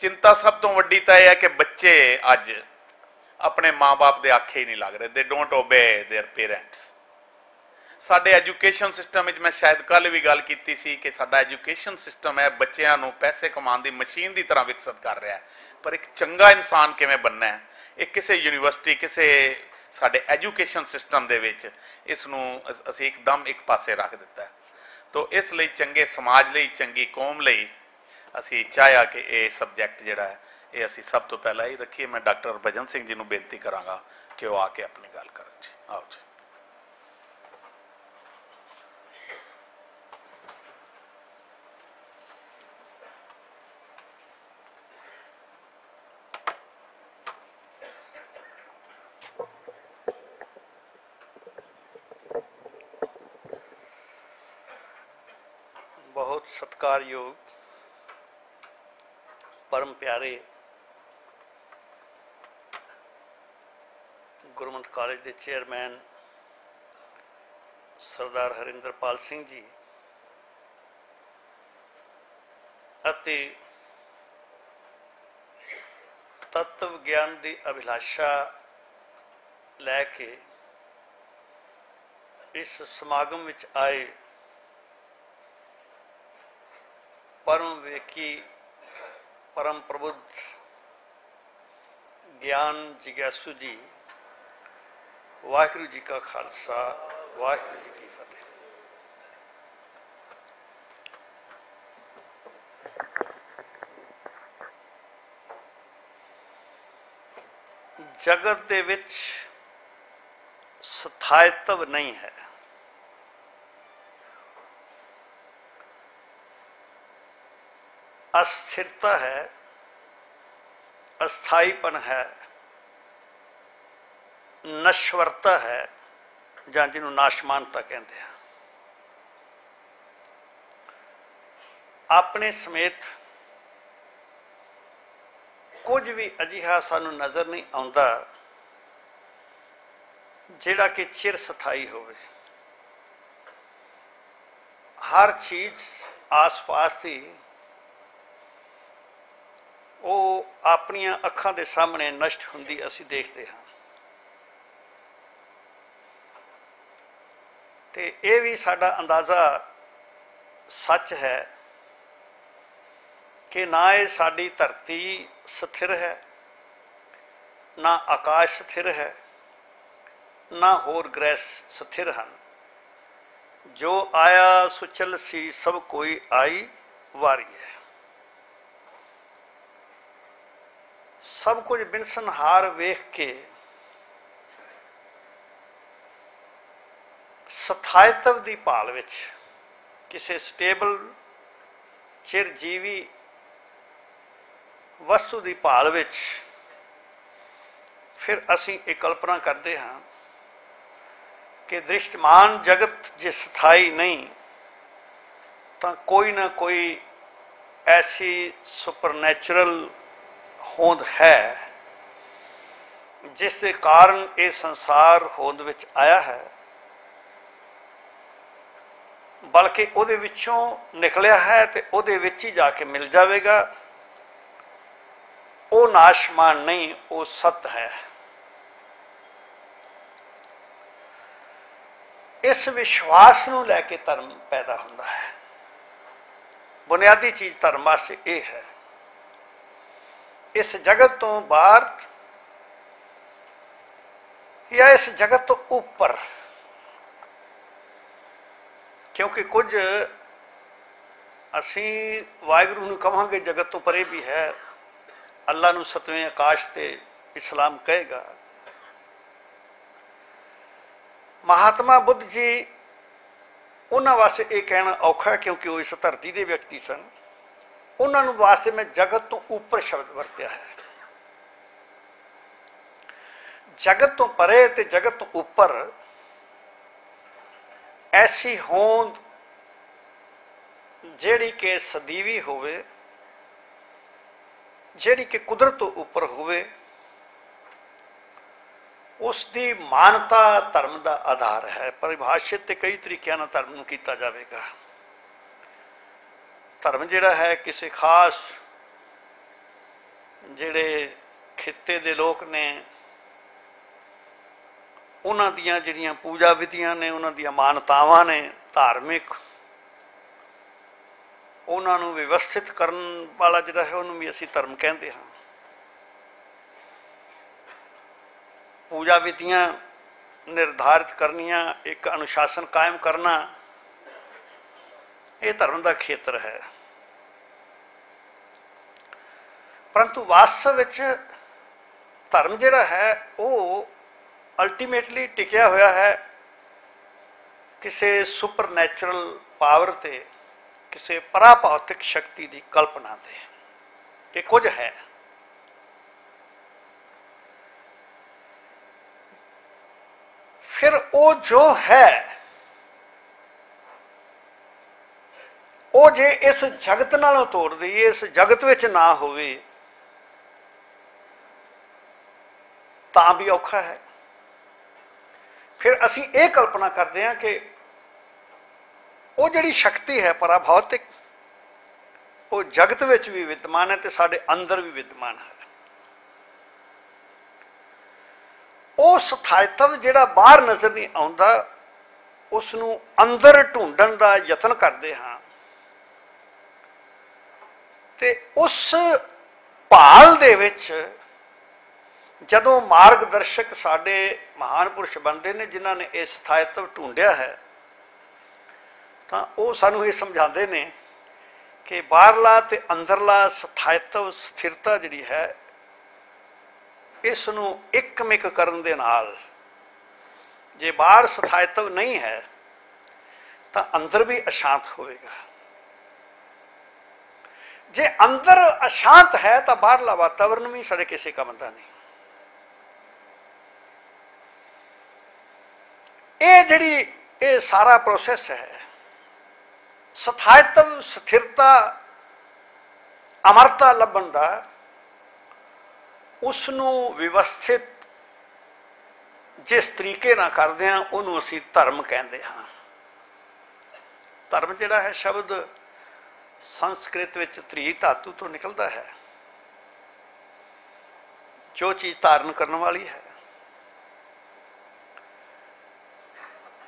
ਚਿੰਤਾ ਸਭ ਤੋਂ ਵੱਡੀ ਤਾਂ ਇਹ ਹੈ ਕਿ ਬੱਚੇ ਅੱਜ ਆਪਣੇ ਮਾਪੇ ਦੇ ਆਖੇ ਹੀ ਨਹੀਂ ਲੱਗ ਰਹੇ they don't obey their parents ਸਾਡੇ ਐਜੂਕੇਸ਼ਨ ਸਿਸਟਮ ਵਿੱਚ ਮੈਂ ਸ਼ਾਇਦ ਕੱਲ ਵੀ ਗੱਲ ਕੀਤੀ ਸੀ ਕਿ ਸਾਡਾ ਐਜੂਕੇਸ਼ਨ ਸਿਸਟਮ ਹੈ ਬੱਚਿਆਂ ਨੂੰ ਪੈਸੇ ਕਮਾਉਣ ਦੀ ਮਸ਼ੀਨ ਦੀ ਤਰ੍ਹਾਂ ਵਿਕਸਿਤ ਕਰ ਰਿਹਾ ਹੈ। ਪਰ ਇੱਕ ਚੰਗਾ ਇਨਸਾਨ ਕਿਵੇਂ ਬਣਨਾ ਹੈ? ਇਹ ਕਿਸੇ ਯੂਨੀਵਰਸਿਟੀ, ਕਿਸੇ ਸਾਡੇ ਐਜੂਕੇਸ਼ਨ ਸਿਸਟਮ ਦੇ ਵਿੱਚ ਇਸ ਨੂੰ ਅਸੀਂ ਇੱਕਦਮ ਇੱਕ ਪਾਸੇ ਰੱਖ ਦਿੱਤਾ ਹੈ। ਤੋ ਇਸ ਲਈ ਚੰਗੇ ਸਮਾਜ ਲਈ, ਚੰਗੀ ਕੌਮ ਲਈ ਅਸੀਂ ਚਾਹਿਆ ਕਿ ਇਹ ਸਬਜੈਕਟ ਜਿਹੜਾ ਹੈ, ਇਹ ਅਸੀਂ ਸਭ ਤੋਂ ਪਹਿਲਾਂ ਹੀ ਰੱਖੀਏ। ਮੈਂ ਡਾਕਟਰ ਭਜਨ ਸਿੰਘ ਜੀ ਨੂੰ ਬੇਨਤੀ ਕਰਾਂਗਾ ਕਿ ਉਹ ਆ ਕੇ ਆਪਣੀ ਗੱਲ ਕਰਨ। ਜੀ, ਆਓ ਜੀ ਬਹੁਤ ਸਤਿਕਾਰਯੋਗ ਪਰਮ ਪਿਆਰੇ ਗੁਰਮਤਿ ਕਾਲਜ ਦੇ ਚੇਅਰਮੈਨ ਸਰਦਾਰ ਹਰਿੰਦਰਪਾਲ ਸਿੰਘ ਜੀ ਅਤੇ ਤਤਵ ਗਿਆਨ ਦੀ ਅਭਿਲਾਸ਼ਾ ਲੈ ਕੇ ਇਸ ਸਮਾਗਮ ਵਿੱਚ ਆਏ ਪਰਮ ਵੇਖੀ, ਪਰਮ ਪ੍ਰਬੁੱਧ ਗਿਆਨ ਜਿਗਿਆਸੂ ਜੀ, ਵਾਹਿਗੁਰੂ ਜੀ ਕਾ ਖਾਲਸਾ, ਵਾਹਿਗੁਰੂ ਜੀ ਕੀ ਫਤਿਹ। ਜਗਤ ਦੇ ਵਿੱਚ ਸਥਾਇਤਵ ਨਹੀਂ ਹੈ। ਅਸਥਿਰਤਾ ਹੈ, ਅਸਥਾਈਪਨ ਹੈ, ਨਸ਼ਵਰਤਾ ਹੈ, ਜਾਂ ਜਿਹਨੂੰ ਨਾਸ਼ਮਾਨਤਾ ਕਹਿੰਦੇ ਆ। ਆਪਣੇ ਸਮੇਤ ਕੁਝ ਵੀ ਅਜਿਹਾ ਸਾਨੂੰ ਨਜ਼ਰ ਨਹੀਂ ਆਉਂਦਾ, ਜਿਹੜਾ ਕਿ ਚਿਰ ਸਥਾਈ ਹੋਵੇ। ਹਰ ਚੀਜ਼ ਆਸ-ਪਾਸ ਦੀ ਉਹ ਆਪਣੀਆਂ ਅੱਖਾਂ ਦੇ ਸਾਹਮਣੇ ਨਸ਼ਟ ਹੁੰਦੀ ਅਸੀਂ ਦੇਖਦੇ ਹਾਂ। ਤੇ ਇਹ ਵੀ ਸਾਡਾ ਅੰਦਾਜ਼ਾ ਸੱਚ ਹੈ ਕਿ ਨਾ ਇਹ ਸਾਡੀ ਧਰਤੀ ਸਥਿਰ ਹੈ, ਨਾ ਆਕਾਸ਼ ਸਥਿਰ ਹੈ, ਨਾ ਹੋਰ ਗ੍ਰਹਿ ਸਥਿਰ ਹਨ। ਜੋ ਆਇਆ ਸੁਚਲ ਸੀ ਸਭ ਕੋਈ ਆਈ ਵਾਰੀ ਹੈ। ਸਭ ਕੁਝ ਬਿਨਸਨਹਾਰ ਵੇਖ ਕੇ ਸਥਾਇਤਵ ਦੀ ਭਾਲ ਵਿੱਚ ਕਿਸੇ ਸਟੇਬਲ ਚਿਰਜੀਵੀ ਵਸਤੂ ਦੀ ਭਾਲ ਵਿੱਚ ਫਿਰ ਅਸੀਂ ਇਹ ਕਲਪਨਾ ਕਰਦੇ ਹਾਂ ਕਿ ਦ੍ਰਿਸ਼ਟਮਾਨ ਜਗਤ ਜੇ ਸਥਾਈ ਨਹੀਂ, ਤਾਂ ਕੋਈ ਨਾ ਕੋਈ ਐਸੀ ਸੁਪਰਨੈਚੁਰਲ ਹੋਂਦ ਹੈ, ਜਿਸ ਦੇ ਕਾਰਨ ਇਹ ਸੰਸਾਰ ਹੋਂਦ ਵਿੱਚ ਆਇਆ ਹੈ, ਬਲਕਿ ਉਹਦੇ ਵਿੱਚੋਂ ਨਿਕਲਿਆ ਹੈ ਤੇ ਉਹਦੇ ਵਿੱਚ ਹੀ ਜਾ ਕੇ ਮਿਲ ਜਾਵੇਗਾ। ਉਹ ਨਾਸ਼ਮਾਨ ਨਹੀਂ, ਉਹ ਸਤ ਹੈ। ਇਸ ਵਿਸ਼ਵਾਸ ਨੂੰ ਲੈ ਕੇ ਧਰਮ ਪੈਦਾ ਹੁੰਦਾ ਹੈ। ਬੁਨਿਆਦੀ ਚੀਜ਼ ਧਰਮ ਵਾਸਤੇ ਇਹ ਹੈ। ਇਸ ਜਗਤ ਤੋਂ ਬਾਹਰ ਜਾਂ ਇਸ ਜਗਤ ਤੋਂ ਉੱਪਰ? ਕਿਉਂਕਿ ਕੁਝ ਅਸੀਂ ਵਾਹਿਗੁਰੂ ਨੂੰ ਕਹਾਂਗੇ ਜਗਤ ਤੋਂ ਪਰੇ ਵੀ ਹੈ। ਅੱਲਾ ਨੂੰ ਸਤਵੇਂ ਆਕਾਸ਼ ਤੇ ਇਸਲਾਮ ਕਹੇਗਾ। ਮਹਾਤਮਾ ਬੁੱਧ ਜੀ, ਉਹਨਾਂ ਵਾਸਤੇ ਇਹ ਕਹਿਣਾ ਔਖਾ ਕਿਉਂਕਿ ਉਹ ਇਸ ਧਰਤੀ ਦੇ ਵਿਅਕਤੀ ਸਨ। ਉਹਨਾਂ ਨੂੰ ਵਾਸਤੇ ਮੈਂ ਜਗਤ ਤੋਂ ਉੱਪਰ ਸ਼ਬਦ ਵਰਤਿਆ ਹੈ। ਜਗਤ ਤੋਂ ਪਰੇ ਤੇ ਜਗਤ ਤੋਂ ਉੱਪਰ ਐਸੀ ਹੋਂਦ ਜਿਹੜੀ ਕਿ ਸਦੀਵੀ ਹੋਵੇ, ਜਿਹੜੀ ਕਿ ਕੁਦਰਤ ਤੋਂ ਉੱਪਰ ਹੋਵੇ ਉਸ ਦੀ ਮਾਨਤਾ ਧਰਮ ਦਾ ਆਧਾਰ ਹੈ। ਪਰਿਭਾਸ਼ਿਤ ਤੇ ਕਈ ਤਰੀਕਿਆਂ ਨਾਲ ਧਰਮ ਨੂੰ ਕੀਤਾ ਜਾਵੇਗਾ। ਧਰਮ ਜਿਹੜਾ ਹੈ ਕਿਸੇ ਖਾਸ ਜਿਹੜੇ ਖਿੱਤੇ ਦੇ ਲੋਕ ਨੇ, ਉਹਨਾਂ ਦੀਆਂ ਜਿਹੜੀਆਂ ਪੂਜਾ ਵਿਧੀਆਂ ਨੇ, ਉਹਨਾਂ ਦੀਆਂ ਮਾਨਤਾਵਾਂ ਨੇ, ਧਾਰਮਿਕ, ਉਹਨਾਂ ਨੂੰ ਵਿਵਸਥਿਤ ਕਰਨ ਵਾਲਾ ਜਿਹੜਾ ਹੈ, ਉਹਨੂੰ ਵੀ ਅਸੀਂ ਧਰਮ ਕਹਿੰਦੇ ਹਾਂ। ਪੂਜਾ ਵਿਧੀਆਂ ਨਿਰਧਾਰਿਤ ਕਰਨੀਆਂ, ਇੱਕ ਅਨੁਸ਼ਾਸਨ ਕਾਇਮ ਕਰਨਾ ਇਹ ਧਰਮ ਦਾ ਖੇਤਰ ਹੈ। ਪਰੰਤੂ ਵਾਸਤਵ ਵਿੱਚ ਧਰਮ ਜਿਹੜਾ ਹੈ, ਉਹ ਅਲਟੀਮੇਟਲੀ ਟਿਕਿਆ ਹੋਇਆ ਹੈ ਕਿਸੇ ਸੁਪਰਨੈਚੁਰਲ ਪਾਵਰ ਤੇ, ਕਿਸੇ ਪਰਾਭੌਤਿਕ ਸ਼ਕਤੀ ਦੀ ਕਲਪਨਾ ਤੇ। ਇਹ ਕੁਝ ਹੈ। ਫਿਰ ਉਹ ਜੋ ਹੈ ਉਹ ਜੇ ਇਸ ਜਗਤ ਨਾਲੋਂ ਤੋੜ ਦਈਏ, ਇਸ ਜਗਤ ਵਿੱਚ ਨਾ ਹੋਵੇ, ਤਾਂ ਵੀ ਔਖਾ ਹੈ। ਫਿਰ ਅਸੀਂ ਇਹ ਕਲਪਨਾ ਕਰਦੇ ਹਾਂ ਕਿ ਉਹ ਜਿਹੜੀ ਸ਼ਕਤੀ ਹੈ ਪਰਾਭੌਤਿਕ, ਉਹ ਜਗਤ ਵਿੱਚ ਵੀ ਵਿਦਮਾਨ ਹੈ ਤੇ ਸਾਡੇ ਅੰਦਰ ਵੀ ਵਿਦਮਾਨ ਹੈ। ਉਹ ਸਥਾਇਤਵ ਜਿਹੜਾ ਬਾਹਰ ਨਜ਼ਰ ਨਹੀਂ ਆਉਂਦਾ ਉਸ ਨੂੰ ਅੰਦਰ ਢੂੰਡਣ ਦਾ ਯਤਨ ਕਰਦੇ ਹਾਂ। ਤੇ ਉਸ ਭਾਲ ਦੇ ਵਿੱਚ ਜਦੋਂ ਮਾਰਗਦਰਸ਼ਕ ਸਾਡੇ ਮਹਾਨ ਪੁਰਸ਼ ਬਣਦੇ ਨੇ, ਜਿਨ੍ਹਾਂ ਨੇ ਇਹ ਸਥਾਇਤਵ ਢੂੰਡਿਆ ਹੈ, ਤਾਂ ਉਹ ਸਾਨੂੰ ਇਹ ਸਮਝਾਉਂਦੇ ਨੇ ਕਿ ਬਾਹਰਲਾ ਤੇ ਅੰਦਰਲਾ ਸਥਾਇਤਵ ਸਥਿਰਤਾ ਜਿਹੜੀ ਹੈ, ਇਸ ਨੂੰ ਇੱਕਮਿਕ ਕਰਨ ਦੇ ਨਾਲ ਜੇ ਬਾਹਰ ਸਥਾਇਤਵ ਨਹੀਂ ਹੈ, ਤਾਂ ਅੰਦਰ ਵੀ ਅਸ਼ਾਂਤ ਹੋਵੇਗਾ। ਜੇ ਅੰਦਰ ਅਸ਼ਾਂਤ ਹੈ ਤਾਂ ਬਾਹਰਲਾ ਵਾਤਾਵਰਨ ਵੀ ਸਾਡੇ ਕਿਸੇ ਕੰਮ ਦਾ ਨਹੀਂ। ਇਹ ਜਿਹੜੀ ਇਹ ਸਾਰਾ ਪ੍ਰੋਸੈਸ ਹੈ ਸਥਾਇਤਵ ਸਥਿਰਤਾ, ਅਮਰਤਾ ਲੱਭਣ ਦਾ ਉਸ ਨੂੰ ਵਿਵਸਥਿਤ ਜਿਸ ਤਰੀਕੇ ਨਾਲ ਕਰਦੇ ਹਾਂ, ਉਹਨੂੰ ਅਸੀਂ ਧਰਮ ਕਹਿੰਦੇ ਹਾਂ। ਧਰਮ ਜਿਹੜਾ ਹੈ ਸ਼ਬਦ ਸੰਸਕ੍ਰਿਤ ਵਿੱਚ ਤ੍ਰੀ ਧਾਤੂ ਤੋਂ ਨਿਕਲਦਾ ਹੈ, ਜੋ ਚੀਜ਼ ਧਾਰਨ ਕਰਨ ਵਾਲੀ ਹੈ।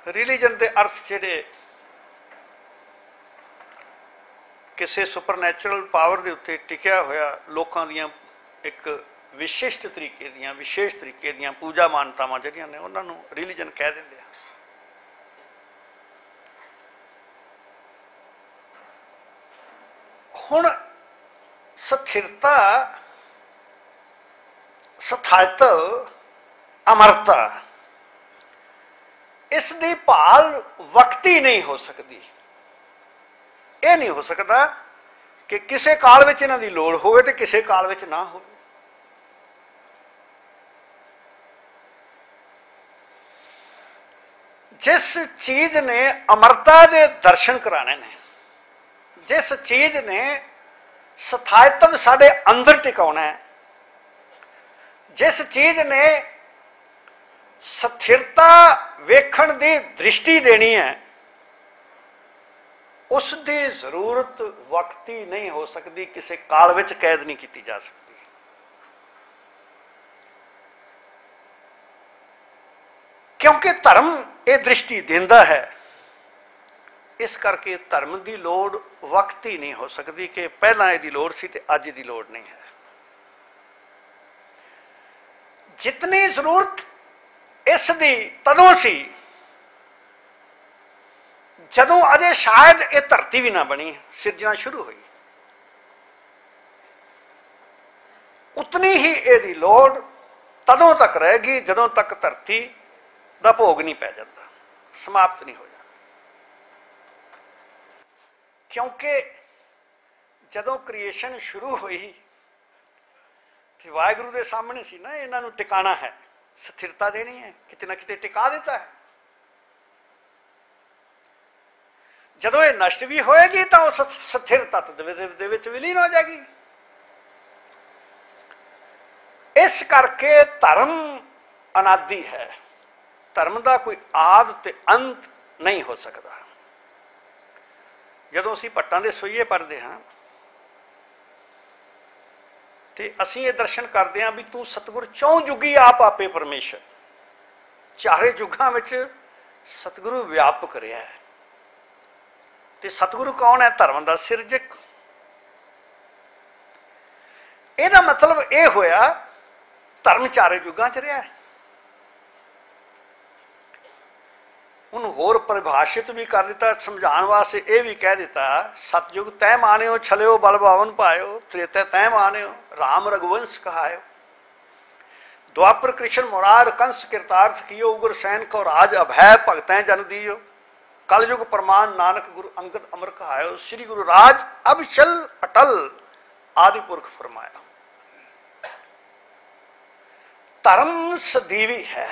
ਰਿਲੀਜਨ ਦੇ ਅਰਥ ਜਿਹੜੇ ਕਿਸੇ ਸੁਪਰਨੈਚੁਰਲ ਪਾਵਰ ਦੇ ਉੱਤੇ ਟਿਕਿਆ ਹੋਇਆ ਲੋਕਾਂ ਦੀਆਂ ਇੱਕ ਵਿਸ਼ਿਸ਼ਟ ਤਰੀਕੇ ਦੀਆਂ, ਵਿਸ਼ੇਸ਼ ਤਰੀਕੇ ਦੀਆਂ ਪੂਜਾ ਮਾਨਤਾਵਾਂ ਜਿਹੜੀਆਂ ਨੇ, ਉਹਨਾਂ ਨੂੰ ਰਿਲੀਜਨ ਕਹਿ ਦਿੰਦੇ ਆ। ਹੁਣ ਸਥਿਰਤਾ, ਸਥਾਇਤ, ਅਮਰਤਾ, ਇਸ ਦੀ ਭਾਲ ਵਕਤੀ ਨਹੀਂ ਹੋ ਸਕਦੀ। ਇਹ ਨਹੀਂ ਹੋ ਸਕਦਾ ਕਿ ਕਿਸੇ ਕਾਲ ਵਿੱਚ ਇਹਨਾਂ ਦੀ ਲੋੜ ਹੋਵੇ ਤੇ ਕਿਸੇ ਕਾਲ ਵਿੱਚ ਨਾ ਹੋਵੇ। ਜਿਸ ਚੀਜ਼ ਨੇ ਅਮਰਤਾ ਦੇ ਦਰਸ਼ਨ ਕਰਾਣੇ ਨੇ ਜਿਸ ਚੀਜ਼ ਨੇ ਸਥਾਇਤਵ ਸਾਡੇ ਅੰਦਰ ਟਿਕਾਉਣਾ ਹੈ, ਜਿਸ ਚੀਜ਼ ਨੇ ਸਥਿਰਤਾ ਵੇਖਣ ਦੀ ਦ੍ਰਿਸ਼ਟੀ ਦੇਣੀ ਹੈ, ਉਸ ਦੀ ਜ਼ਰੂਰਤ ਵਕਤੀ ਨਹੀਂ ਹੋ ਸਕਦੀ, ਕਿਸੇ ਕਾਲ ਵਿੱਚ ਕੈਦ ਨਹੀਂ ਕੀਤੀ ਜਾ ਸਕਦੀ। ਕਿਉਂਕਿ ਧਰਮ ਇਹ ਦ੍ਰਿਸ਼ਟੀ ਦਿੰਦਾ ਹੈ ਇਸ ਕਰਕੇ ਧਰਮ ਦੀ ਲੋੜ ਵਕਤ ਹੀ ਨਹੀਂ ਹੋ ਸਕਦੀ ਕਿ ਪਹਿਲਾਂ ਇਹਦੀ ਲੋੜ ਸੀ ਤੇ ਅੱਜ ਦੀ ਲੋੜ ਨਹੀਂ ਹੈ। ਜਿਤਨੀ ਜ਼ਰੂਰਤ ਇਸ ਦੀ ਤਦੋਂ ਸੀ, ਜਦੋਂ ਅਜੇ ਸ਼ਾਇਦ ਇਹ ਧਰਤੀ ਵੀ ਨਾ ਬਣੀ, ਸਿਰਜਣਾ ਸ਼ੁਰੂ ਹੋਈ। ਉਤਨੀ ਹੀ ਇਹਦੀ ਲੋੜ ਤਦੋਂ ਤੱਕ ਰਹੇਗੀ ਜਦੋਂ ਤੱਕ ਧਰਤੀ ਦਾ ਭੋਗ ਨਹੀਂ ਪੈ ਜਾਂਦਾ, ਸਮਾਪਤ ਨਹੀਂ ਹੋ ਜਾਂਦਾ ਕਿਉਂਕਿ ਜਦੋਂ ਕ੍ਰੀਏਸ਼ਨ ਸ਼ੁਰੂ ਹੋਈ, ਤੇ ਵਾਹਿਗੁਰੂ ਦੇ ਸਾਹਮਣੇ ਸੀ ਨਾ, ਇਹਨਾਂ ਨੂੰ ਟਿਕਾਣਾ ਹੈ। ਸਥਿਰਤਾ ਦੇਣੀ ਹੈ, ਕਿਤੇ ਨਾ ਕਿਤੇ ਟਿਕਾ ਦਿੱਤਾ ਹੈ। ਜਦੋਂ ਇਹ ਨਸ਼ਟ ਵੀ ਹੋਏਗੀ, ਤਾਂ ਉਸ ਸਥਿਰ ਤੱਤ ਦੇ ਵਿੱਚ ਵਿਲੀਨ ਹੋ ਜਾਏਗੀ। ਇਸ ਕਰਕੇ ਧਰਮ ਅਨਾਦੀ ਹੈ। ਧਰਮ ਦਾ ਕੋਈ ਆਦ ਤੇ ਅੰਤ ਨਹੀਂ ਹੋ ਸਕਦਾ। ਜਦੋਂ ਅਸੀਂ ਪੱਟਾਂ ਦੇ ਸੋਈਏ ਪੜਦੇ ਹਾਂ, ਤੇ ਅਸੀਂ ਇਹ ਦਰਸ਼ਨ ਕਰਦੇ ਹਾਂ ਵੀ ਤੂੰ ਸਤਿਗੁਰ ਚੌਂ ਜੁਗੀ ਆਪ ਆਪੇ ਪਰਮੇਸ਼ਰ। ਚਾਰੇ ਯੁੱਗਾਂ ਵਿੱਚ ਸਤਿਗੁਰੂ ਵਿਆਪਕ ਰਿਹਾ ਹੈ। ਤੇ ਸਤਿਗੁਰੂ ਕੌਣ ਹੈ? ਧਰਮ ਦਾ ਸਿਰਜਕ। ਇਹਦਾ ਮਤਲਬ ਇਹ ਹੋਇਆ ਧਰਮ ਚਾਰੇ ਯੁੱਗਾਂ 'ਚ ਰਿਹਾ ਹੈ। ਉਹਨੂੰ ਹੋਰ ਪਰਿਭਾਸ਼ਿਤ ਵੀ ਕਰ ਦਿੱਤਾ ਸਮਝਾਉਣ ਵਾਸਤੇ ਇਹ ਵੀ ਕਹਿ ਦਿੱਤਾ ਸਤਜੁਗ ਤੈ ਮਾਨਿਓ ਛਲਿਓ ਬਲ ਭਾਵਨ ਪਾਇਓ ਤ੍ਰੇਤੈ ਤੈ ਮਾਨਿਓ RAM ਰਗਵੰਸ਼ ਕਹਾਇਓ द्वापर कृष्ण मुरार कंस कृतार्थ कियो उग्र सैन को राज अभय भगतै जन दियो कलयुग प्रमाण नानक गुरु अंगद अमर कहायो श्री गुरु राज अब चल अटल आदि पुरख फरमाया ਧਰਮ ਸਦੀਵੀ ਹੈ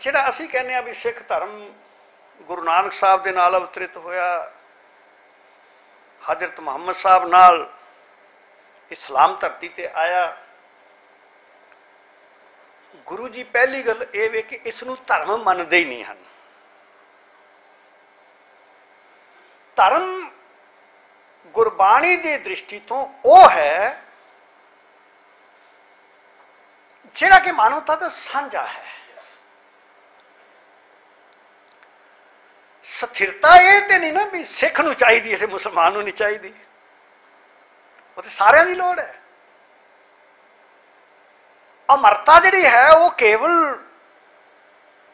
ਜਿਹੜਾ ਅਸੀਂ ਕਹਿੰਦੇ ਆ ਵੀ ਸਿੱਖ ਧਰਮ ਗੁਰੂ ਨਾਨਕ ਸਾਹਿਬ ਦੇ ਨਾਲ ਅਵਤਰਿਤ ਹੋਇਆ, ਹਜ਼ਰਤ ਮੁਹੰਮਦ ਸਾਹਿਬ ਨਾਲ ਇਸਲਾਮ ਧਰਤੀ ਤੇ ਆਇਆ, ਗੁਰੂ ਜੀ ਪਹਿਲੀ ਗੱਲ ਇਹ ਵੇ ਕਿ ਇਸ ਨੂੰ ਧਰਮ ਮੰਨਦੇ ਹੀ ਨਹੀਂ ਹਨ। ਧਰਮ ਗੁਰਬਾਣੀ ਦੀ ਦ੍ਰਿਸ਼ਟੀ ਤੋਂ ਉਹ ਹੈ, ਜਿਹੜਾ ਕਿ ਮਾਨਵਤਾ ਦਾ ਸਾਂਝਾ ਹੈ। ਸਥਿਰਤਾ ਇਹ ਤੇ ਨਹੀਂ ਨਾ ਵੀ ਸਿੱਖ ਨੂੰ ਚਾਹੀਦੀ ਹੈ ਤੇ ਮੁਸਲਮਾਨ ਨੂੰ ਨਹੀਂ ਚਾਹੀਦੀ। ਉਹ ਤੇ ਸਾਰਿਆਂ ਦੀ ਲੋੜ ਹੈ। ਅਮਰਤਾ ਜਿਹੜੀ ਹੈ ਉਹ ਕੇਵਲ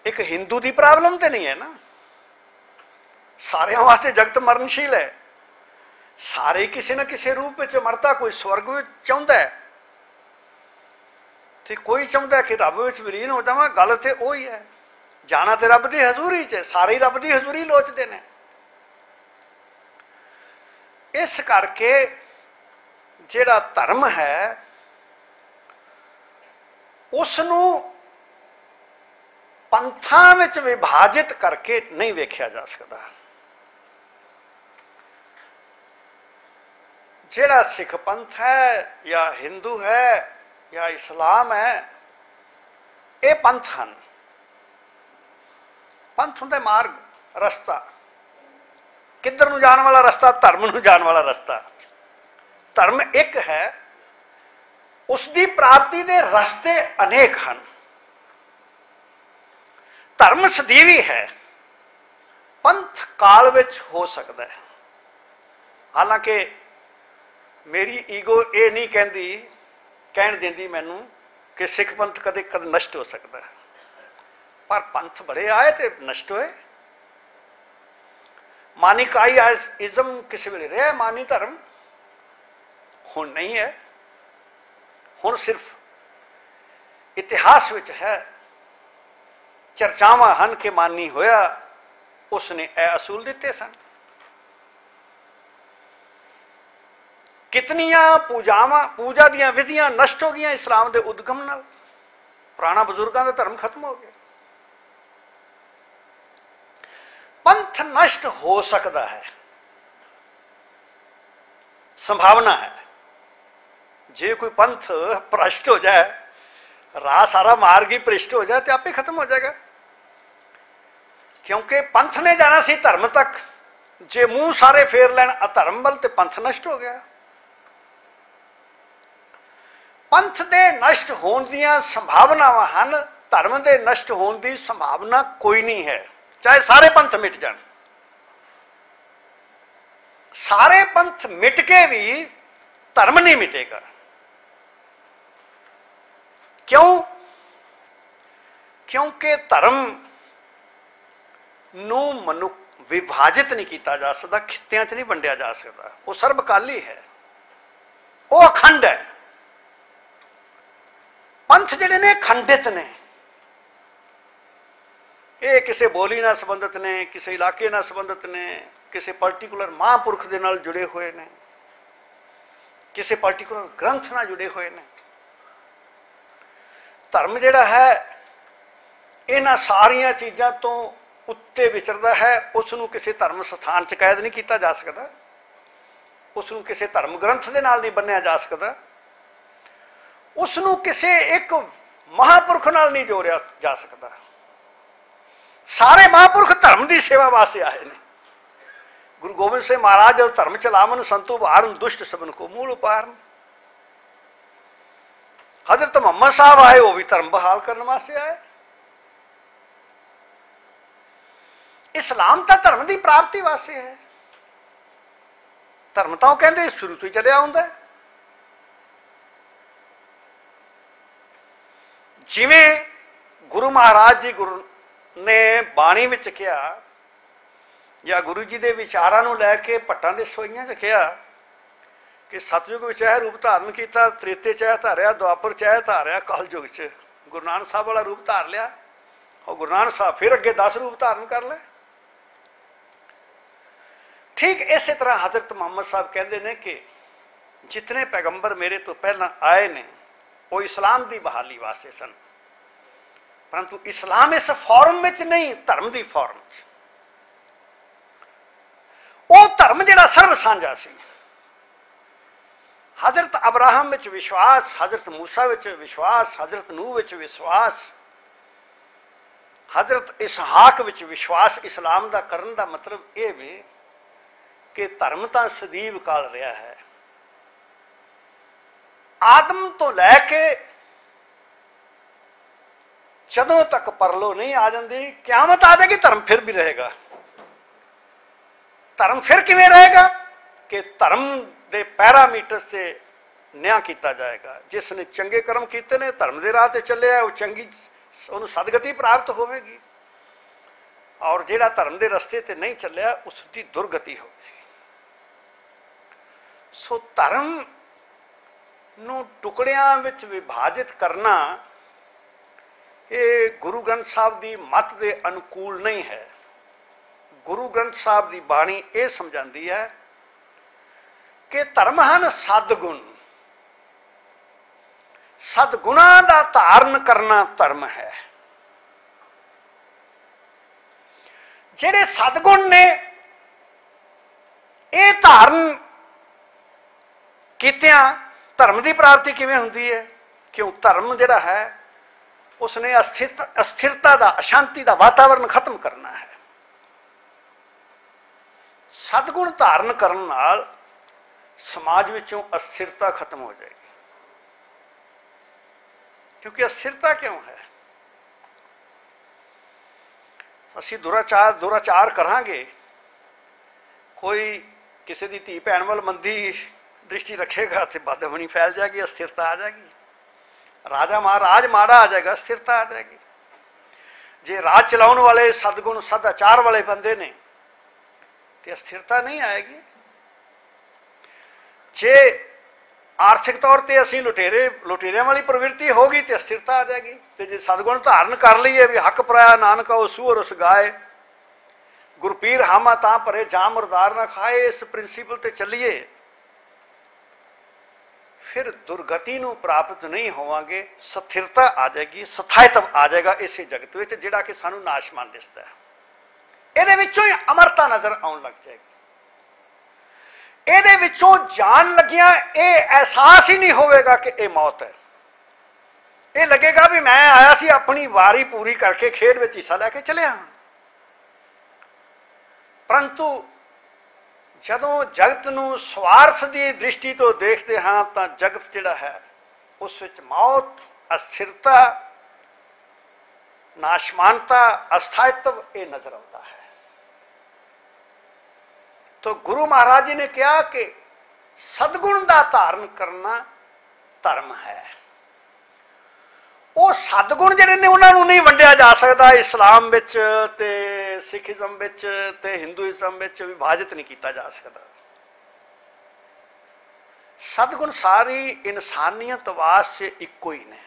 ਇੱਕ ਹਿੰਦੂ ਦੀ ਪ੍ਰੋਬਲਮ ਤੇ ਨਹੀਂ ਹੈ ਨਾ। ਸਾਰਿਆਂ ਵਾਸਤੇ ਜਗਤ ਮਰਨਸ਼ੀਲ ਹੈ। ਸਾਰੇ ਕਿਸੇ ਨਾ ਕਿਸੇ ਰੂਪ ਵਿੱਚ ਅਮਰਤਾ ਕੋਈ ਸਵਰਗ ਵਿੱਚ ਚਾਹੁੰਦਾ ਹੈ। ਤੇ ਕੋਈ ਚਾਹੁੰਦਾ ਕਿ ਰੱਬ ਵਿੱਚ ਵਿਲੀਨ ਹੋ ਜਾਵਾਂ, ਗੱਲ ਤੇ ਉਹ ਹੀ ਹੈ। ਜਾਣਾ ਤੇ ਰੱਬ ਦੀ ਹਜ਼ੂਰੀ 'ਚ, ਸਾਰੇ ਰੱਬ ਦੀ ਹਜ਼ੂਰੀ ਲੋਚਦੇ ਨੇ। ਇਸ ਕਰਕੇ ਜਿਹੜਾ ਧਰਮ ਹੈ ਉਸ ਨੂੰ ਪੰਥਾਂ ਵਿੱਚ ਵਿਭਾਜਿਤ ਕਰਕੇ ਨਹੀਂ ਵੇਖਿਆ ਜਾ ਸਕਦਾ। ਜਿਹੜਾ ਸਿੱਖ ਪੰਥ ਹੈ, ਜਾਂ ਹਿੰਦੂ ਹੈ, ਜਾਂ ਇਸਲਾਮ ਹੈ, ਇਹ ਪੰਥ ਹਨ। ਪੰਥ ਹੁੰਦਾ ਮਾਰਗ, ਰਸਤਾ। ਕਿੱਧਰ ਨੂੰ ਜਾਣ ਵਾਲਾ ਰਸਤਾ, ਧਰਮ ਨੂੰ ਜਾਣ ਵਾਲਾ ਰਸਤਾ। ਧਰਮ ਇੱਕ ਹੈ ਉਸ ਦੀ ਪ੍ਰਾਪਤੀ ਦੇ ਰਸਤੇ ਅਨੇਕ ਹਨ। ਧਰਮ ਸਦੀਵੀ ਹੈ, ਪੰਥ ਕਾਲ ਵਿੱਚ ਹੋ ਸਕਦਾ ਹੈ। ਹਾਲਾਂਕਿ ਮੇਰੀ ਈਗੋ ਇਹ ਨਹੀਂ ਕਹਿੰਦੀ, ਕਹਿਣ ਦਿੰਦੀ ਮੈਨੂੰ ਕਿ ਸਿੱਖ ਪੰਥ ਕਦੇ ਕਦੇ ਨਸ਼ਟ ਹੋ ਸਕਦਾ ਹੈ। ਪਰ ਪੰਥ ਬੜੇ ਆਏ ਤੇ ਨਸ਼ਟ ਹੋਏ। ਮਾਨਿਕਾਈ ਐਸ ਇਜ਼ਮ ਕਿਸੇ ਵੇਲੇ ਰਿਹਾ, ਮਾਨੀ ਧਰਮ ਹੁਣ ਨਹੀਂ ਹੈ। ਹੁਣ ਸਿਰਫ ਇਤਿਹਾਸ ਵਿੱਚ ਹੈ। ਚਰਚਾਵਾਂ ਹਨ ਕਿ ਮਾਨੀ ਹੋਇਆ, ਉਸਨੇ ਇਹ ਅਸੂਲ ਦਿੱਤੇ ਸਨ। ਕਿਤਨੀਆਂ ਪੂਜਾਵਾਂ, ਪੂਜਾ ਦੀਆਂ ਵਿਧੀਆਂ ਨਸ਼ਟ ਹੋ ਗਈਆਂ ਇਸਲਾਮ ਦੇ ਉਦਗਮ ਨਾਲ। ਪੁਰਾਣਾ ਬਜ਼ੁਰਗਾਂ ਦਾ ਧਰਮ ਖਤਮ ਹੋ ਗਿਆ। ਪੰਥ ਨਸ਼ਟ ਹੋ ਸਕਦਾ ਹੈ। ਸੰਭਾਵਨਾ ਹੈ। ਜੇ ਕੋਈ ਪੰਥ ਭ੍ਰਸ਼ਟ ਹੋ ਜਾਏ, ਰਾਹ ਸਾਰਾ ਮਾਰਗ ਹੀ ਭ੍ਰਿਸ਼ਟ ਹੋ ਜਾਏ ਤੇ ਆਪੇ ਖਤਮ ਹੋ ਜਾਏਗਾ। ਕਿਉਂਕਿ ਪੰਥ ਨੇ ਜਾਣਾ ਸੀ ਧਰਮ ਤੱਕ। ਜੇ ਮੂੰਹ ਸਾਰੇ ਫੇਰ ਲੈਣ ਅਧਰਮ ਵੱਲ ਤੇ ਪੰਥ ਨਸ਼ਟ ਹੋ ਗਿਆ। ਪੰਥ ਦੇ ਨਸ਼ਟ ਹੋਣ ਦੀਆਂ ਸੰਭਾਵਨਾਵਾਂ ਹਨ, ਧਰਮ ਦੇ ਨਸ਼ਟ ਹੋਣ ਦੀ ਸੰਭਾਵਨਾ ਕੋਈ ਨਹੀਂ ਹੈ। ਚਾਹੇ ਸਾਰੇ ਪੰਥ ਮਿਟ ਜਾਣ ਸਾਰੇ ਪੰਥ ਮਿਟ ਕੇ ਵੀ ਧਰਮ ਨਹੀਂ ਮਿਟੇਗਾ ਕਿਉਂ ਕਿਉਂਕਿ ਧਰਮ ਨੂੰ ਮਨੁ ਵਿਭਾਜਿਤ ਨਹੀਂ ਕੀਤਾ ਜਾ ਸਕਦਾ ਖਿੱਤਿਆਂ 'ਚ ਨਹੀਂ ਵੰਡਿਆ ਜਾ ਸਕਦਾ ਉਹ ਸਰਬਕਾਲੀ ਹੈ ਉਹ ਅਖੰਡ ਹੈ ਪੰਥ ਜਿਹੜੇ ਨੇ ਖੰਡਿਤ ਨੇ ਇਹ ਕਿਸੇ ਬੋਲੀ ਨਾਲ ਸੰਬੰਧਿਤ ਨੇ, ਕਿਸੇ ਇਲਾਕੇ ਨਾਲ ਸੰਬੰਧਿਤ ਨੇ, ਕਿਸੇ ਪਾਰਟਿਕੂਲਰ ਮਹਾਂਪੁਰਖ ਦੇ ਨਾਲ ਜੁੜੇ ਹੋਏ ਨੇ, ਕਿਸੇ ਪਾਰਟਿਕੂਲਰ ਗ੍ਰੰਥ ਨਾਲ ਜੁੜੇ ਹੋਏ ਨੇ। ਧਰਮ ਜਿਹੜਾ ਹੈ, ਇਹਨਾਂ ਸਾਰੀਆਂ ਚੀਜ਼ਾਂ ਤੋਂ ਉੱਤੇ ਵਿਚਰਦਾ ਹੈ ਉਸ ਨੂੰ ਕਿਸੇ ਧਰਮ ਸਥਾਨ 'ਚ ਕੈਦ ਨਹੀਂ ਕੀਤਾ ਜਾ ਸਕਦਾ ਉਸ ਨੂੰ ਕਿਸੇ ਧਰਮ ਗ੍ਰੰਥ ਦੇ ਨਾਲ ਨਹੀਂ ਬੰਨਿਆ ਜਾ ਸਕਦਾ ਉਸ ਨੂੰ ਕਿਸੇ ਇੱਕ ਮਹਾਪੁਰਖ ਨਾਲ ਨਹੀਂ ਜੋੜਿਆ ਜਾ ਸਕਦਾ। ਸਾਰੇ ਮਹਾਪੁਰਖ ਧਰਮ ਦੀ ਸੇਵਾ ਵਾਸਤੇ ਆਏ ਨੇ। ਗੁਰੂ ਗੋਬਿੰਦ ਸਿੰਘ ਮਹਾਰਾਜ ਜਦ ਧਰਮ ਚਲਾਵਨ ਸੰਤੂ ਭਾਰਨ ਦੁਸ਼ਟ ਸਬਨ ਕੋ ਮੂਲ ਉਪਾਰਨ। ਹਜ਼ਰਤ ਮੁਹੰਮਦ ਸਾਹਿਬ ਆਏ, ਉਹ ਵੀ ਧਰਮ ਬਹਾਲ ਕਰਨ ਵਾਸਤੇ ਆਏ। ਇਸਲਾਮ ਤਾਂ ਧਰਮ ਦੀ ਪ੍ਰਾਪਤੀ ਵਾਸਤੇ ਹੈ। ਧਰਮ ਤਾਂ ਉਹ ਕਹਿੰਦੇ, ਸ਼ੁਰੂ ਤੋਂ ਹੀ ਚੱਲਿਆ ਹੁੰਦਾ ਜਿਵੇਂ ਗੁਰੂ ਮਹਾਰਾਜ ਜੀ ਗੁਰੂ ਨੇ ਬਾਣੀ ਵਿੱਚ ਕਿਹਾ, ਜਾਂ ਗੁਰੂ ਜੀ ਦੇ ਵਿਚਾਰਾਂ ਨੂੰ ਲੈ ਕੇ ਭੱਟਾਂ ਦੇ ਸੋਈਆਂ 'ਚ ਕਿਹਾ ਕਿ ਸਤਜੁਗ ਵਿੱਚ ਇਹ ਰੂਪ ਧਾਰਨ ਕੀਤਾ, ਤ੍ਰੇਤੇ ਚ ਇਹ ਧਾਰਿਆ, ਦੁਆਪਰ ਚ ਇਹ ਧਾਰਿਆ, ਕਲਯੁਗ ਚ। ਗੁਰੂ ਨਾਨਕ ਸਾਹਿਬ ਵਾਲਾ ਰੂਪ ਧਾਰ ਲਿਆ। ਉਹ ਗੁਰੂ ਨਾਨਕ ਸਾਹਿਬ ਫਿਰ ਅੱਗੇ 10 ਰੂਪ ਧਾਰਨ ਕਰ ਲਏ। ਠੀਕ ਇਸੇ ਤਰ੍ਹਾਂ ਹਜ਼ਰਤ ਮੁਹੰਮਦ ਸਾਹਿਬ ਕਹਿੰਦੇ ਨੇ ਕਿ ਜਿਤਨੇ ਪੈਗੰਬਰ ਮੇਰੇ ਤੋਂ ਪਹਿਲਾਂ ਆਏ ਨੇ, ਉਹ ਇਸਲਾਮ ਦੀ ਬਹਾਲੀ ਵਾਸਤੇ ਸਨ। ਪਰੰਤੂ ਇਸਲਾਮ ਇਸ ਫਾਰਮ ਵਿੱਚ ਨਹੀਂ, ਧਰਮ ਦੀ ਫਾਰਮ 'ਚ ਉਹ ਧਰਮ ਜਿਹੜਾ ਸਰਬ ਸਾਂਝਾ ਸੀ। ਹਜ਼ਰਤ ਅਬਰਾਹਮ ਵਿੱਚ ਵਿਸ਼ਵਾਸ, ਹਜ਼ਰਤ ਮੂਸਾ ਵਿੱਚ ਵਿਸ਼ਵਾਸ, ਹਜ਼ਰਤ ਨੂਹ ਵਿੱਚ ਵਿਸ਼ਵਾਸ, ਹਜ਼ਰਤ ਇਸਹਾਕ ਵਿੱਚ ਵਿਸ਼ਵਾਸ ਇਸਲਾਮ ਦਾ ਕਰਨ ਦਾ ਮਤਲਬ ਇਹ ਵੀ ਕਿ ਧਰਮ ਤਾਂ ਸਦੀਵ ਕਾਲ ਰਿਹਾ ਹੈ। ਆਦਮ ਤੋਂ ਲੈ ਕੇ ਜਦੋਂ ਤੱਕ ਪਰਲੋ ਨਹੀਂ ਆ ਜਾਂਦੀ, ਕਿਆਮਤ ਆ ਜਾਏਗੀ, ਧਰਮ ਫਿਰ ਵੀ ਰਹੇਗਾ। ਧਰਮ ਫਿਰ ਕਿਵੇਂ ਰਹੇਗਾ? ਕਿ ਧਰਮ ਦੇ ਪੈਰਾਮੀਟਰ ਤੇ ਨਿਆਂ ਕੀਤਾ ਜਾਏਗਾ। ਜਿਸ ਨੇ ਚੰਗੇ ਕਰਮ ਕੀਤੇ ਨੇ, ਧਰਮ ਦੇ ਰਾਹ ਤੇ ਚੱਲਿਆ, ਉਹ ਚੰਗੀ ਉਹਨੂੰ ਸਦਗਤੀ ਪ੍ਰਾਪਤ ਹੋਵੇਗੀ। ਔਰ ਜਿਹੜਾ ਧਰਮ ਦੇ ਰਸਤੇ ਤੇ ਨਹੀਂ ਚੱਲਿਆ, ਉਸ ਦੀ ਦੁਰਗਤੀ ਹੋਵੇਗੀ। ਸੋ ਧਰਮ ਨੂੰ ਟੁਕੜਿਆਂ ਵਿੱਚ ਵਿਭਾਜਿਤ ਕਰਨਾ ਇਹ ਗੁਰੂ ਗ੍ਰੰਥ ਸਾਹਿਬ ਦੀ ਮਤ ਦੇ ਅਨੁਕੂਲ ਨਹੀਂ ਹੈ। ਗੁਰੂ ਗ੍ਰੰਥ ਸਾਹਿਬ ਦੀ ਬਾਣੀ ਇਹ ਸਮਝਾਉਂਦੀ ਹੈ ਕਿ ਧਰਮ ਹਨ ਸਦਗੁਣ। ਸਦਗੁਣਾ ਦਾ ਧਾਰਨ ਕਰਨਾ ਧਰਮ ਹੈ। ਜਿਹੜੇ ਸਦਗੁਣ ਨੇ, ਇਹ ਧਾਰਨ ਕੀਤਿਆਂ ਧਰਮ ਦੀ ਪ੍ਰਾਪਤੀ ਕਿਵੇਂ ਹੁੰਦੀ ਹੈ? ਕਿਉਂ ਧਰਮ ਜਿਹੜਾ ਹੈ ਉਸਨੇ ਅਸਥਿਰਤਾ ਅਸਥਿਰਤਾ ਦਾ ਅਸ਼ਾਂਤੀ ਦਾ ਵਾਤਾਵਰਣ ਖਤਮ ਕਰਨਾ ਹੈ ਸਦਗੁਣ ਧਾਰਨ ਕਰਨ ਨਾਲ ਸਮਾਜ ਵਿੱਚੋਂ ਅਸਥਿਰਤਾ ਖਤਮ ਹੋ ਜਾਏਗੀ ਕਿਉਂਕਿ ਅਸਥਿਰਤਾ ਕਿਉਂ ਹੈ ਅਸੀਂ ਦੁਰਾਚਾਰ ਦੁਰਾਚਾਰ ਕਰਾਂਗੇ ਕੋਈ ਕਿਸੇ ਦੀ ਧੀ ਭੈਣ ਵੱਲ ਮੰਦੀ ਦ੍ਰਿਸ਼ਟੀ ਰੱਖੇਗਾ ਤੇ ਬਦਮਣੀ ਫੈਲ ਜਾਏਗੀ ਅਸਥਿਰਤਾ ਆ ਜਾਏਗੀ ਰਾਜਾ ਮਹਾਰਾਜ, ਮਾੜਾ ਆ ਜਾਏਗਾ, ਸਥਿਰਤਾ ਆ ਜਾਏਗੀ। ਜੇ ਰਾਜ ਚਲਾਉਣ ਵਾਲੇ ਸਦਗੁਣ ਸਦਾਚਾਰ ਵਾਲੇ ਬੰਦੇ ਨੇ, ਤੇ ਅਸਥਿਰਤਾ ਨਹੀਂ ਆਏਗੀ। ਜੇ ਆਰਥਿਕ ਤੌਰ ਤੇ ਅਸੀਂ ਲੁਟੇਰੇ, ਲੁਟੇਰਿਆਂ ਵਾਲੀ ਪ੍ਰਵਿਰਤੀ ਹੋਗੀ ਤੇ ਅਸਥਿਰਤਾ ਆ ਜਾਏਗੀ। ਤੇ ਜੇ ਸਦਗੁਣ ਧਾਰਨ ਕਰ ਲਈਏ ਵੀ ਹੱਕ ਪਰਾਇਆ ਨਾਨਕ ਉਹ ਸੂਰ ਉਸ ਗਾਏ। ਗੁਰਪੀਰ ਹਾਮਾ ਤਾਂ ਭਰੇ ਜਾਮ ਉਰਦਾਰ ਨਾ ਖਾਏ, ਇਸ ਪ੍ਰਿੰਸੀਪਲ ਤੇ ਚੱਲੀਏ। ਫਿਰ ਦੁਰਗਤੀ ਨੂੰ ਪ੍ਰਾਪਤ ਨਹੀਂ ਹੋਵਾਂਗੇ, ਸਥਿਰਤਾ ਆ ਜਾਏਗੀ, ਸਥਾਇਤਵ ਆ ਜਾਏਗਾ ਇਸੇ ਜਗਤ ਵਿੱਚ, ਜਿਹੜਾ ਕਿ ਸਾਨੂੰ ਨਾਸ਼ਮਾਨ ਦਿਸਦਾ ਹੈ। ਇਹਦੇ ਵਿੱਚੋਂ ਹੀ ਅਮਰਤਾ ਨਜ਼ਰ ਆਉਣ ਲੱਗ ਜਾਏਗੀ। ਇਹਦੇ ਵਿੱਚੋਂ ਜਾਣ ਲੱਗਿਆਂ ਇਹ ਅਹਿਸਾਸ ਹੀ ਨਹੀਂ ਹੋਵੇਗਾ ਕਿ ਇਹ ਮੌਤ ਹੈ। ਇਹ ਲੱਗੇਗਾ ਵੀ ਮੈਂ ਆਇਆ ਸੀ, ਆਪਣੀ ਵਾਰੀ ਪੂਰੀ ਕਰਕੇ ਖੇਡ ਵਿੱਚ ਹਿੱਸਾ ਲੈ ਕੇ ਚਲਿਆ। ਪਰੰਤੂ ਜਦੋਂ ਜਗਤ ਨੂੰ ਸਵਾਰਥ ਦੀ ਦ੍ਰਿਸ਼ਟੀ ਤੋਂ ਦੇਖਦੇ ਹਾਂ ਤਾਂ ਜਗਤ ਜਿਹੜਾ ਹੈ, ਉਸ ਵਿੱਚ ਮੌਤ, ਅਸਥਿਰਤਾ, ਨਾਸ਼ਮਾਨਤਾ, ਅਸਥਾਇਤਵ ਇਹ ਨਜ਼ਰ ਆਉਂਦਾ ਹੈ। ਤੋ ਗੁਰੂ ਮਹਾਰਾਜ ਜੀ ਨੇ ਕਿਹਾ ਕਿ ਸਦਗੁਣ ਦਾ ਧਾਰਨ ਕਰਨਾ ਧਰਮ ਹੈ। ਉਹ ਸਦਗੁਣ ਜਿਹੜੇ ਨੇ ਉਹਨਾਂ ਨੂੰ ਨਹੀਂ ਵੰਡਿਆ ਜਾ ਸਕਦਾ। ਇਸਲਾਮ ਵਿੱਚ ਤੇ ਸਿੱਖੀਜ਼ਮ ਵਿੱਚ ਤੇ ਹਿੰਦੂਇਜ਼ਮ ਵਿੱਚ ਵਿਭਾਜਿਤ ਨਹੀਂ ਕੀਤਾ ਜਾ ਸਕਦਾ। ਸਦਗੁਣ ਸਾਰੀ ਇਨਸਾਨੀਅਤ ਵਾਸਤੇ ਇੱਕੋ ਹੀ ਨੇ।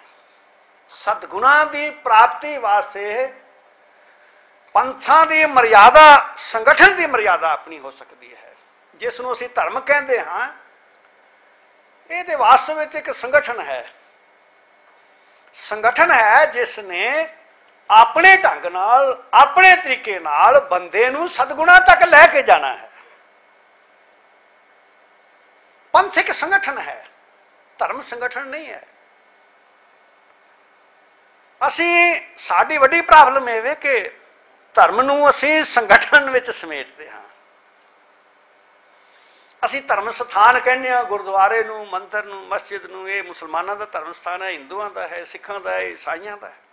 ਸਦਗੁਣਾ ਦੀ ਪ੍ਰਾਪਤੀ ਵਾਸਤੇ ਪੰਥਾਂ ਦੀ ਮਰਿਆਦਾ, ਸੰਗਠਨ ਦੀ ਮਰਿਆਦਾ ਆਪਣੀ ਹੋ ਸਕਦੀ ਹੈ। ਜਿਸ ਨੂੰ ਅਸੀਂ ਧਰਮ ਕਹਿੰਦੇ ਹਾਂ ਇਹ ਤੇ ਵਾਸਤਵ ਵਿੱਚ ਇੱਕ ਸੰਗਠਨ ਹੈ। ਸੰਗਠਨ ਹੈ ਜਿਸ ਨੇ ਆਪਣੇ ਢੰਗ ਨਾਲ, ਆਪਣੇ ਤਰੀਕੇ ਨਾਲ ਬੰਦੇ ਨੂੰ ਸਦਗੁਣਾ ਤੱਕ ਲੈ ਕੇ ਜਾਣਾ ਹੈ। ਪੰਥ ਇੱਕ ਸੰਗਠਨ ਹੈ, ਧਰਮ ਸੰਗਠਨ ਨਹੀਂ ਹੈ। ਅਸੀਂ, ਸਾਡੀ ਵੱਡੀ ਪ੍ਰੋਬਲਮ ਇਹ ਵੇ ਕਿ ਧਰਮ ਨੂੰ ਅਸੀਂ ਸੰਗਠਨ ਵਿੱਚ ਸਮੇਟਦੇ ਹਾਂ। ਅਸੀਂ ਧਰਮ ਸਥਾਨ ਕਹਿੰਦੇ ਆ ਗੁਰਦੁਆਰੇ ਨੂੰ, ਮੰਦਰ ਨੂੰ, ਮਸਜਿਦ ਨੂੰ, ਇਹ ਮੁਸਲਮਾਨਾਂ ਦਾ ਧਰਮ ਸਥਾਨ ਹੈ, ਹਿੰਦੂਆਂ ਦਾ ਹੈ, ਸਿੱਖਾਂ ਦਾ ਹੈ, ਈਸਾਈਆਂ ਦਾ ਹੈ।